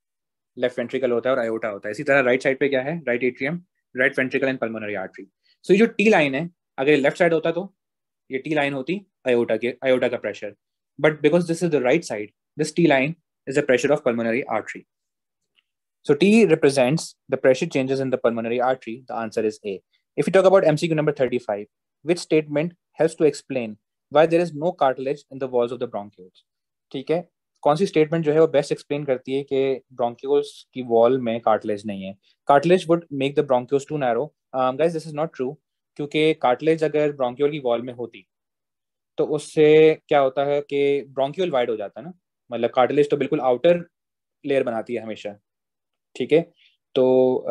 लेफ़्ट वेंट्रिकल होता है और आयोटा होता है। इसी तरह राइट साइड पे क्या है? Right atrium right ventricle and pulmonary artery so ये जो टी लाइन है, अगर लेफ़्ट साइड होता तो ये टी लाइन होती आयोटा के आयोटा का pressure but because this is the right side this T line is the pressure of pulmonary artery so T represents the pressure changes in the pulmonary artery the answer is A if you talk about MCQ number 35 which statement has to explain why there is no cartilage in the walls of the bronchials ठीक है? कौन सी statement जो है वो best explain करती है कि bronchioles की वॉल में कार्टिलेज नहीं है। Cartilage would make the bronchioles to narrow guys this is not true क्योंकि कार्टिलेज अगर ब्रोंकियोल की वॉल में होती तो उससे क्या होता है कि ब्रोंकियोल वाइड हो जाता है ना। मतलब कार्टिलेज तो बिल्कुल आउटर लेयर बनाती है हमेशा ठीक है? तो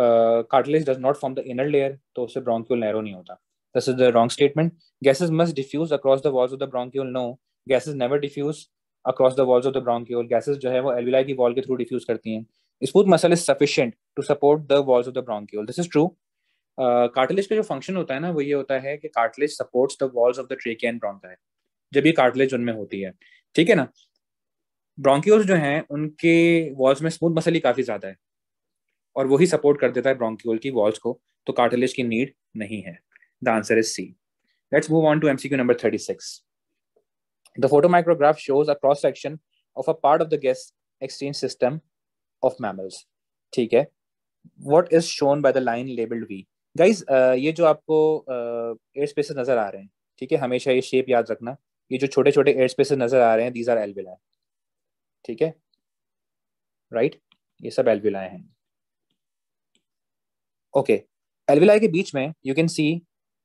cartilage does not form the inner layer तो उससे ब्रोंकियोल नैरो नहीं होता। This is the wrong statement Gases must diffuse across the walls of the bronchiole. No, gases never diffuse across the walls of the bronchiole. Gases जो है वो alveoli की wall के through diffuse करती हैं. Smooth muscle is sufficient to support the walls of the bronchiole. This is true. Cartilage का जो function होता है ना, वो ये होता है कि cartilage supports the walls of the trachea and bronchi जब ये कार्टिलेज उनमें होती है ठीक है ना ब्रोंक्यूल्स जो हैं, उनके वॉल्स में स्मूथ मसल ही काफ़ी ज़्यादा है और वही सपोर्ट कर देता है ब्रोंक्यूल की वॉल्स को तो कार्टिलेज की नीड नहीं है the answer is C let's move on to MCQ number 36 द photomicrograph shows a cross section of a part of the gas exchange system of mammals. ठीक है? What is shown by the line labeled V? Guys uh, ये जो आपको air uh, spaces नज़र आ रहे हैं ठीक है? हमेशा ये शेप याद रखना। ये जो छोटे छोटे एयर स्पेसेस नज़र आ रहे हैं दीज आर एल्विलाई ठीक है? राइट ये सब एल्विलाई हैं। ओके एल्विलाई के बीच में you can see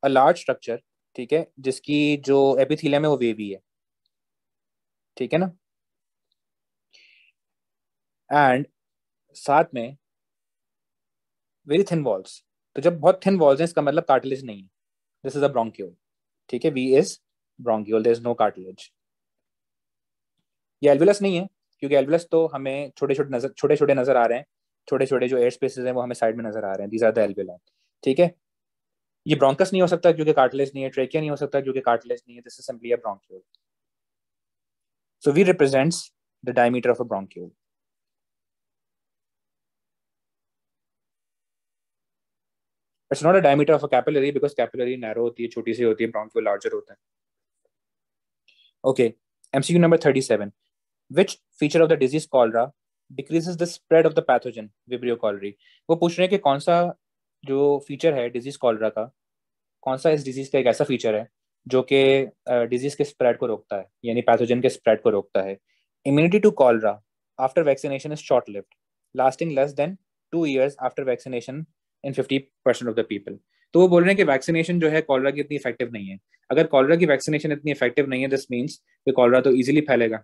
a large structure ठीक है? जिसकी जो एपिथीलियम है वो वेवी है। ठीक है ना? एंड साथ में वेरी थिन वॉल्स तो जब बहुत थिन वॉल्स हैं, इसका मतलब कार्टिलेज नहीं है। दिस इज़ अ ब्रोंक्यूल ठीक है? V is bronchiole there is no cartilage ये एल्विलस नहीं है, क्योंकि एल्विलस तो हमें छोटे छोटे नज़र, छोटे छोटे नज़र आ रहे हैं। छोटे छोटे जो एयर स्पेसेस हैं, वो हमें साइड में नज़र आ रहे हैं। दीज आर द एल्विलाई ठीक है? ये ब्रोंकस नहीं हो सकता, क्योंकि कार्टिलेज नहीं है। ट्रेकिया नहीं हो सकता, क्योंकि कार्टिलेज नहीं है। This is simply a bronchiole so V represents the diameter of a bronchiole it's not a diameter of a capillary because capillary narrow होती है, छोटी सी होती है ब्रोंक्यूल लार्जर होता है. Okay MCQ number 37 which feature of the disease cholera decreases the spread of the pathogen, vibrio cholerae? वो पूछ रहे हैं कि कौन सा जो फीचर है डिज़ीज़ कॉलरा का, कौन सा इस डिज़ीज़ का एक ऐसा फीचर है? जो कि डिज़ीज़ के स्प्रेड को रोकता है, यानी पैथोजन के स्प्रेड को रोकता है। Immunity to cholera after vaccination is short lived lasting less than two years after vaccination in fifty percent of the people तो वो बोल रहे हैं कि वैक्सीनेशन जो है कॉलरा की इतनी इफ़ेक्टिव नहीं है। अगर कॉलरा की वैक्सीनेशन इतनी इफ़ेक्टिव नहीं है दिस मीन्स कि कॉलरा तो इजीली फैलेगा।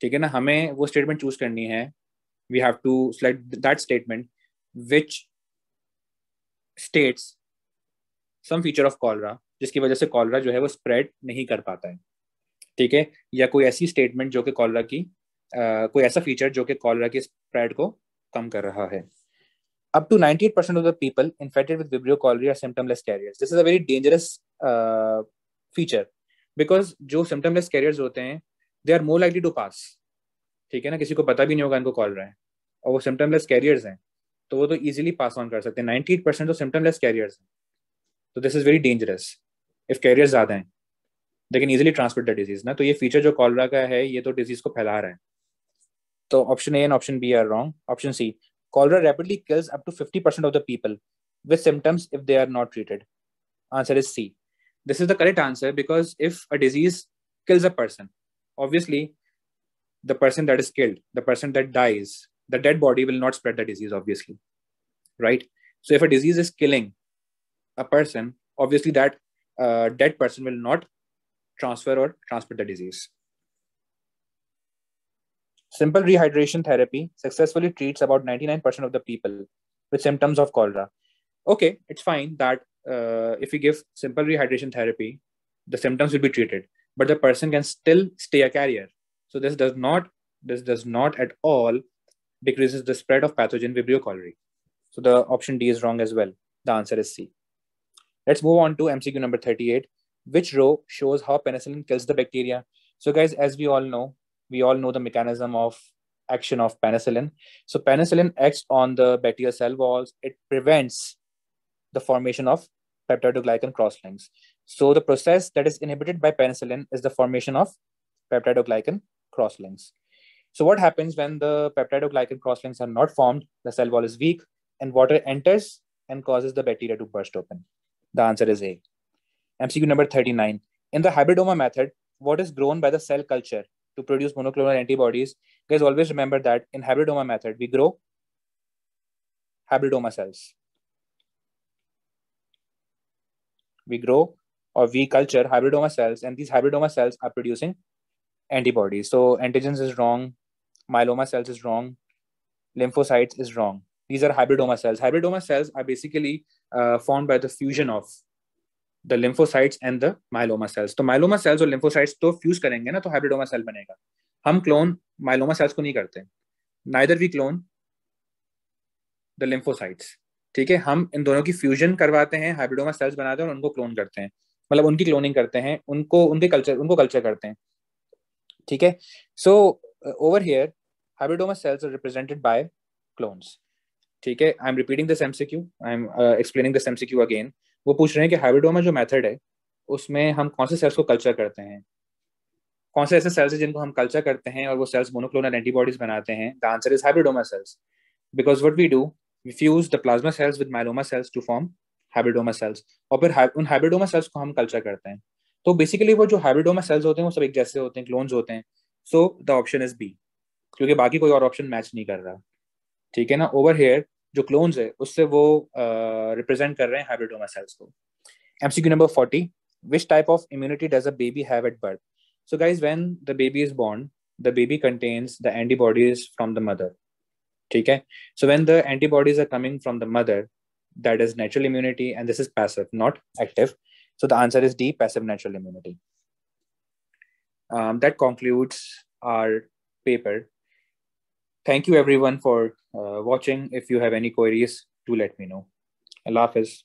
ठीक है ना? हमें वो स्टेटमेंट चूज़ करनी है। We have to select that statement which states some feature of cholera जिसकी वजह से कॉलरा जो है वो स्प्रेड नहीं कर पाता है। ठीक है? या कोई ऐसी स्टेटमेंट जो कि कॉलरा की uh, कोई ऐसा फीचर जो कि कॉलरा के स्प्रेड को कम कर रहा है। Up to 98% of the people infected with Vibrio cholerae are symptomless carriers. This is a very dangerous uh, feature because जो symptomless carriers होते हैं they are more likely to pass. ठीक है ना? किसी को पता भी नहीं होगा इनको कॉल रहा है। और वो सिम्टमलेस कैरियर्स हैं तो वो तो इजीली पास ऑन कर सकते हैं। नाइनटी एट परसेंट तो सिम्टमलेस कैरियर्स हैं। तो this is very dangerous if carrier ज़्यादा हैं they easily transmit the disease ना तो ये फीचर जो कॉलरा का है, ये तो डिज़ीज़ को फैला रहा है। तो option A and option B are wrong option C cholera rapidly kills up to fifty percent of the people with symptoms if they are not treated answer is C this is the correct answer because if a disease kills a person obviously the person that is killed the person that dies the dead body will not spread the disease obviously right so if a disease is killing a person obviously that uh, dead person will not transfer or transmit the disease. Simple rehydration therapy successfully treats about 99% of the people with symptoms of cholera. Okay, it's fine that uh, if we give simple rehydration therapy, the symptoms will be treated, but the person can still stay a carrier. So this does not this does not at all decreases the spread of pathogen Vibrio cholerae. So the option D is wrong as well. The answer is C. Let's move on to MCQ number 38. Which row shows how penicillin kills the bacteria? So guys, as we all know, we all know the mechanism of action of penicillin. So penicillin acts on the bacterial cell walls. It prevents the formation of peptidoglycan crosslinks. So the process that is inhibited by penicillin is the formation of peptidoglycan crosslinks. So what happens when the peptidoglycan crosslinks are not formed? The cell wall is weak and water enters and causes the bacteria to burst open. The answer is A. MCQ number 39. In the hybridoma method, what is grown by the cell culture to produce monoclonal antibodies. Guys, always remember that in hybridoma method, we grow hybridoma cells. We grow or we culture hybridoma cells, and these hybridoma cells are producing antibodies. So antigens is wrong, myeloma cells is wrong, lymphocytes is wrong. These are hybridoma cells. Hybridoma cells are basically uh, formed by the fusion of the lymphocytes and the myeloma cells तो myeloma cells और lymphocytes तो fuse करेंगे ना तो hybridoma cell बनेगा। हम clone myeloma sales को नहीं करते। Neither we clone the lymphocytes ठीक है? हम इन दोनों की फ्यूजन करवाते हैं हाइब्रिडोमा सेल्स बनाते हैं और उनको क्लोन करते हैं। मतलब उनकी क्लोनिंग करते हैं उनको उनके कल्चर उनको कल्चर करते हैं। ठीक है? So over here hybridoma cells are represented by clones ठीक है? I am repeating this MCQ I am explaining this MCQ again वो पूछ रहे हैं कि हाइब्रिडोमा जो मेथड है, उसमें हम कौन से सेल्स को कल्चर करते हैं? कौन से ऐसे सेल्स हैं जिनको हम कल्चर करते हैं और वो सेल्स मोनोक्लोनल एंटीबॉडीज बनाते हैं? The answer is hybridoma cells because what we do we fuse the plasma cells with myeloma cells to form hybridoma cells और फिर उन हाइब्रिडोमा सेल्स को हम कल्चर करते हैं। तो बेसिकली वो जो हाइब्रिडोमा सेल्स होते हैं, वो सब एक जैसे होते हैं क्लोन्स होते हैं। So the option is B क्योंकि बाकी कोई और ऑप्शन मैच नहीं कर रहा। ठीक है ना ओवर हेयर जो क्लोन्स है उससे वो रिप्रेजेंट uh, कर रहे हैं हाइब्रिडोमा सेल्स को MCQ number forty which type of immunity does a baby have at birth so guys when the baby is born the baby contains the antibodies from the mother okay so when the antibodies are coming from the mother that is natural immunity and this is passive not active so the answer is d passive natural immunity um, that concludes our paper thank you everyone for uh, watching. If you have any queries do let me know. Allah hafiz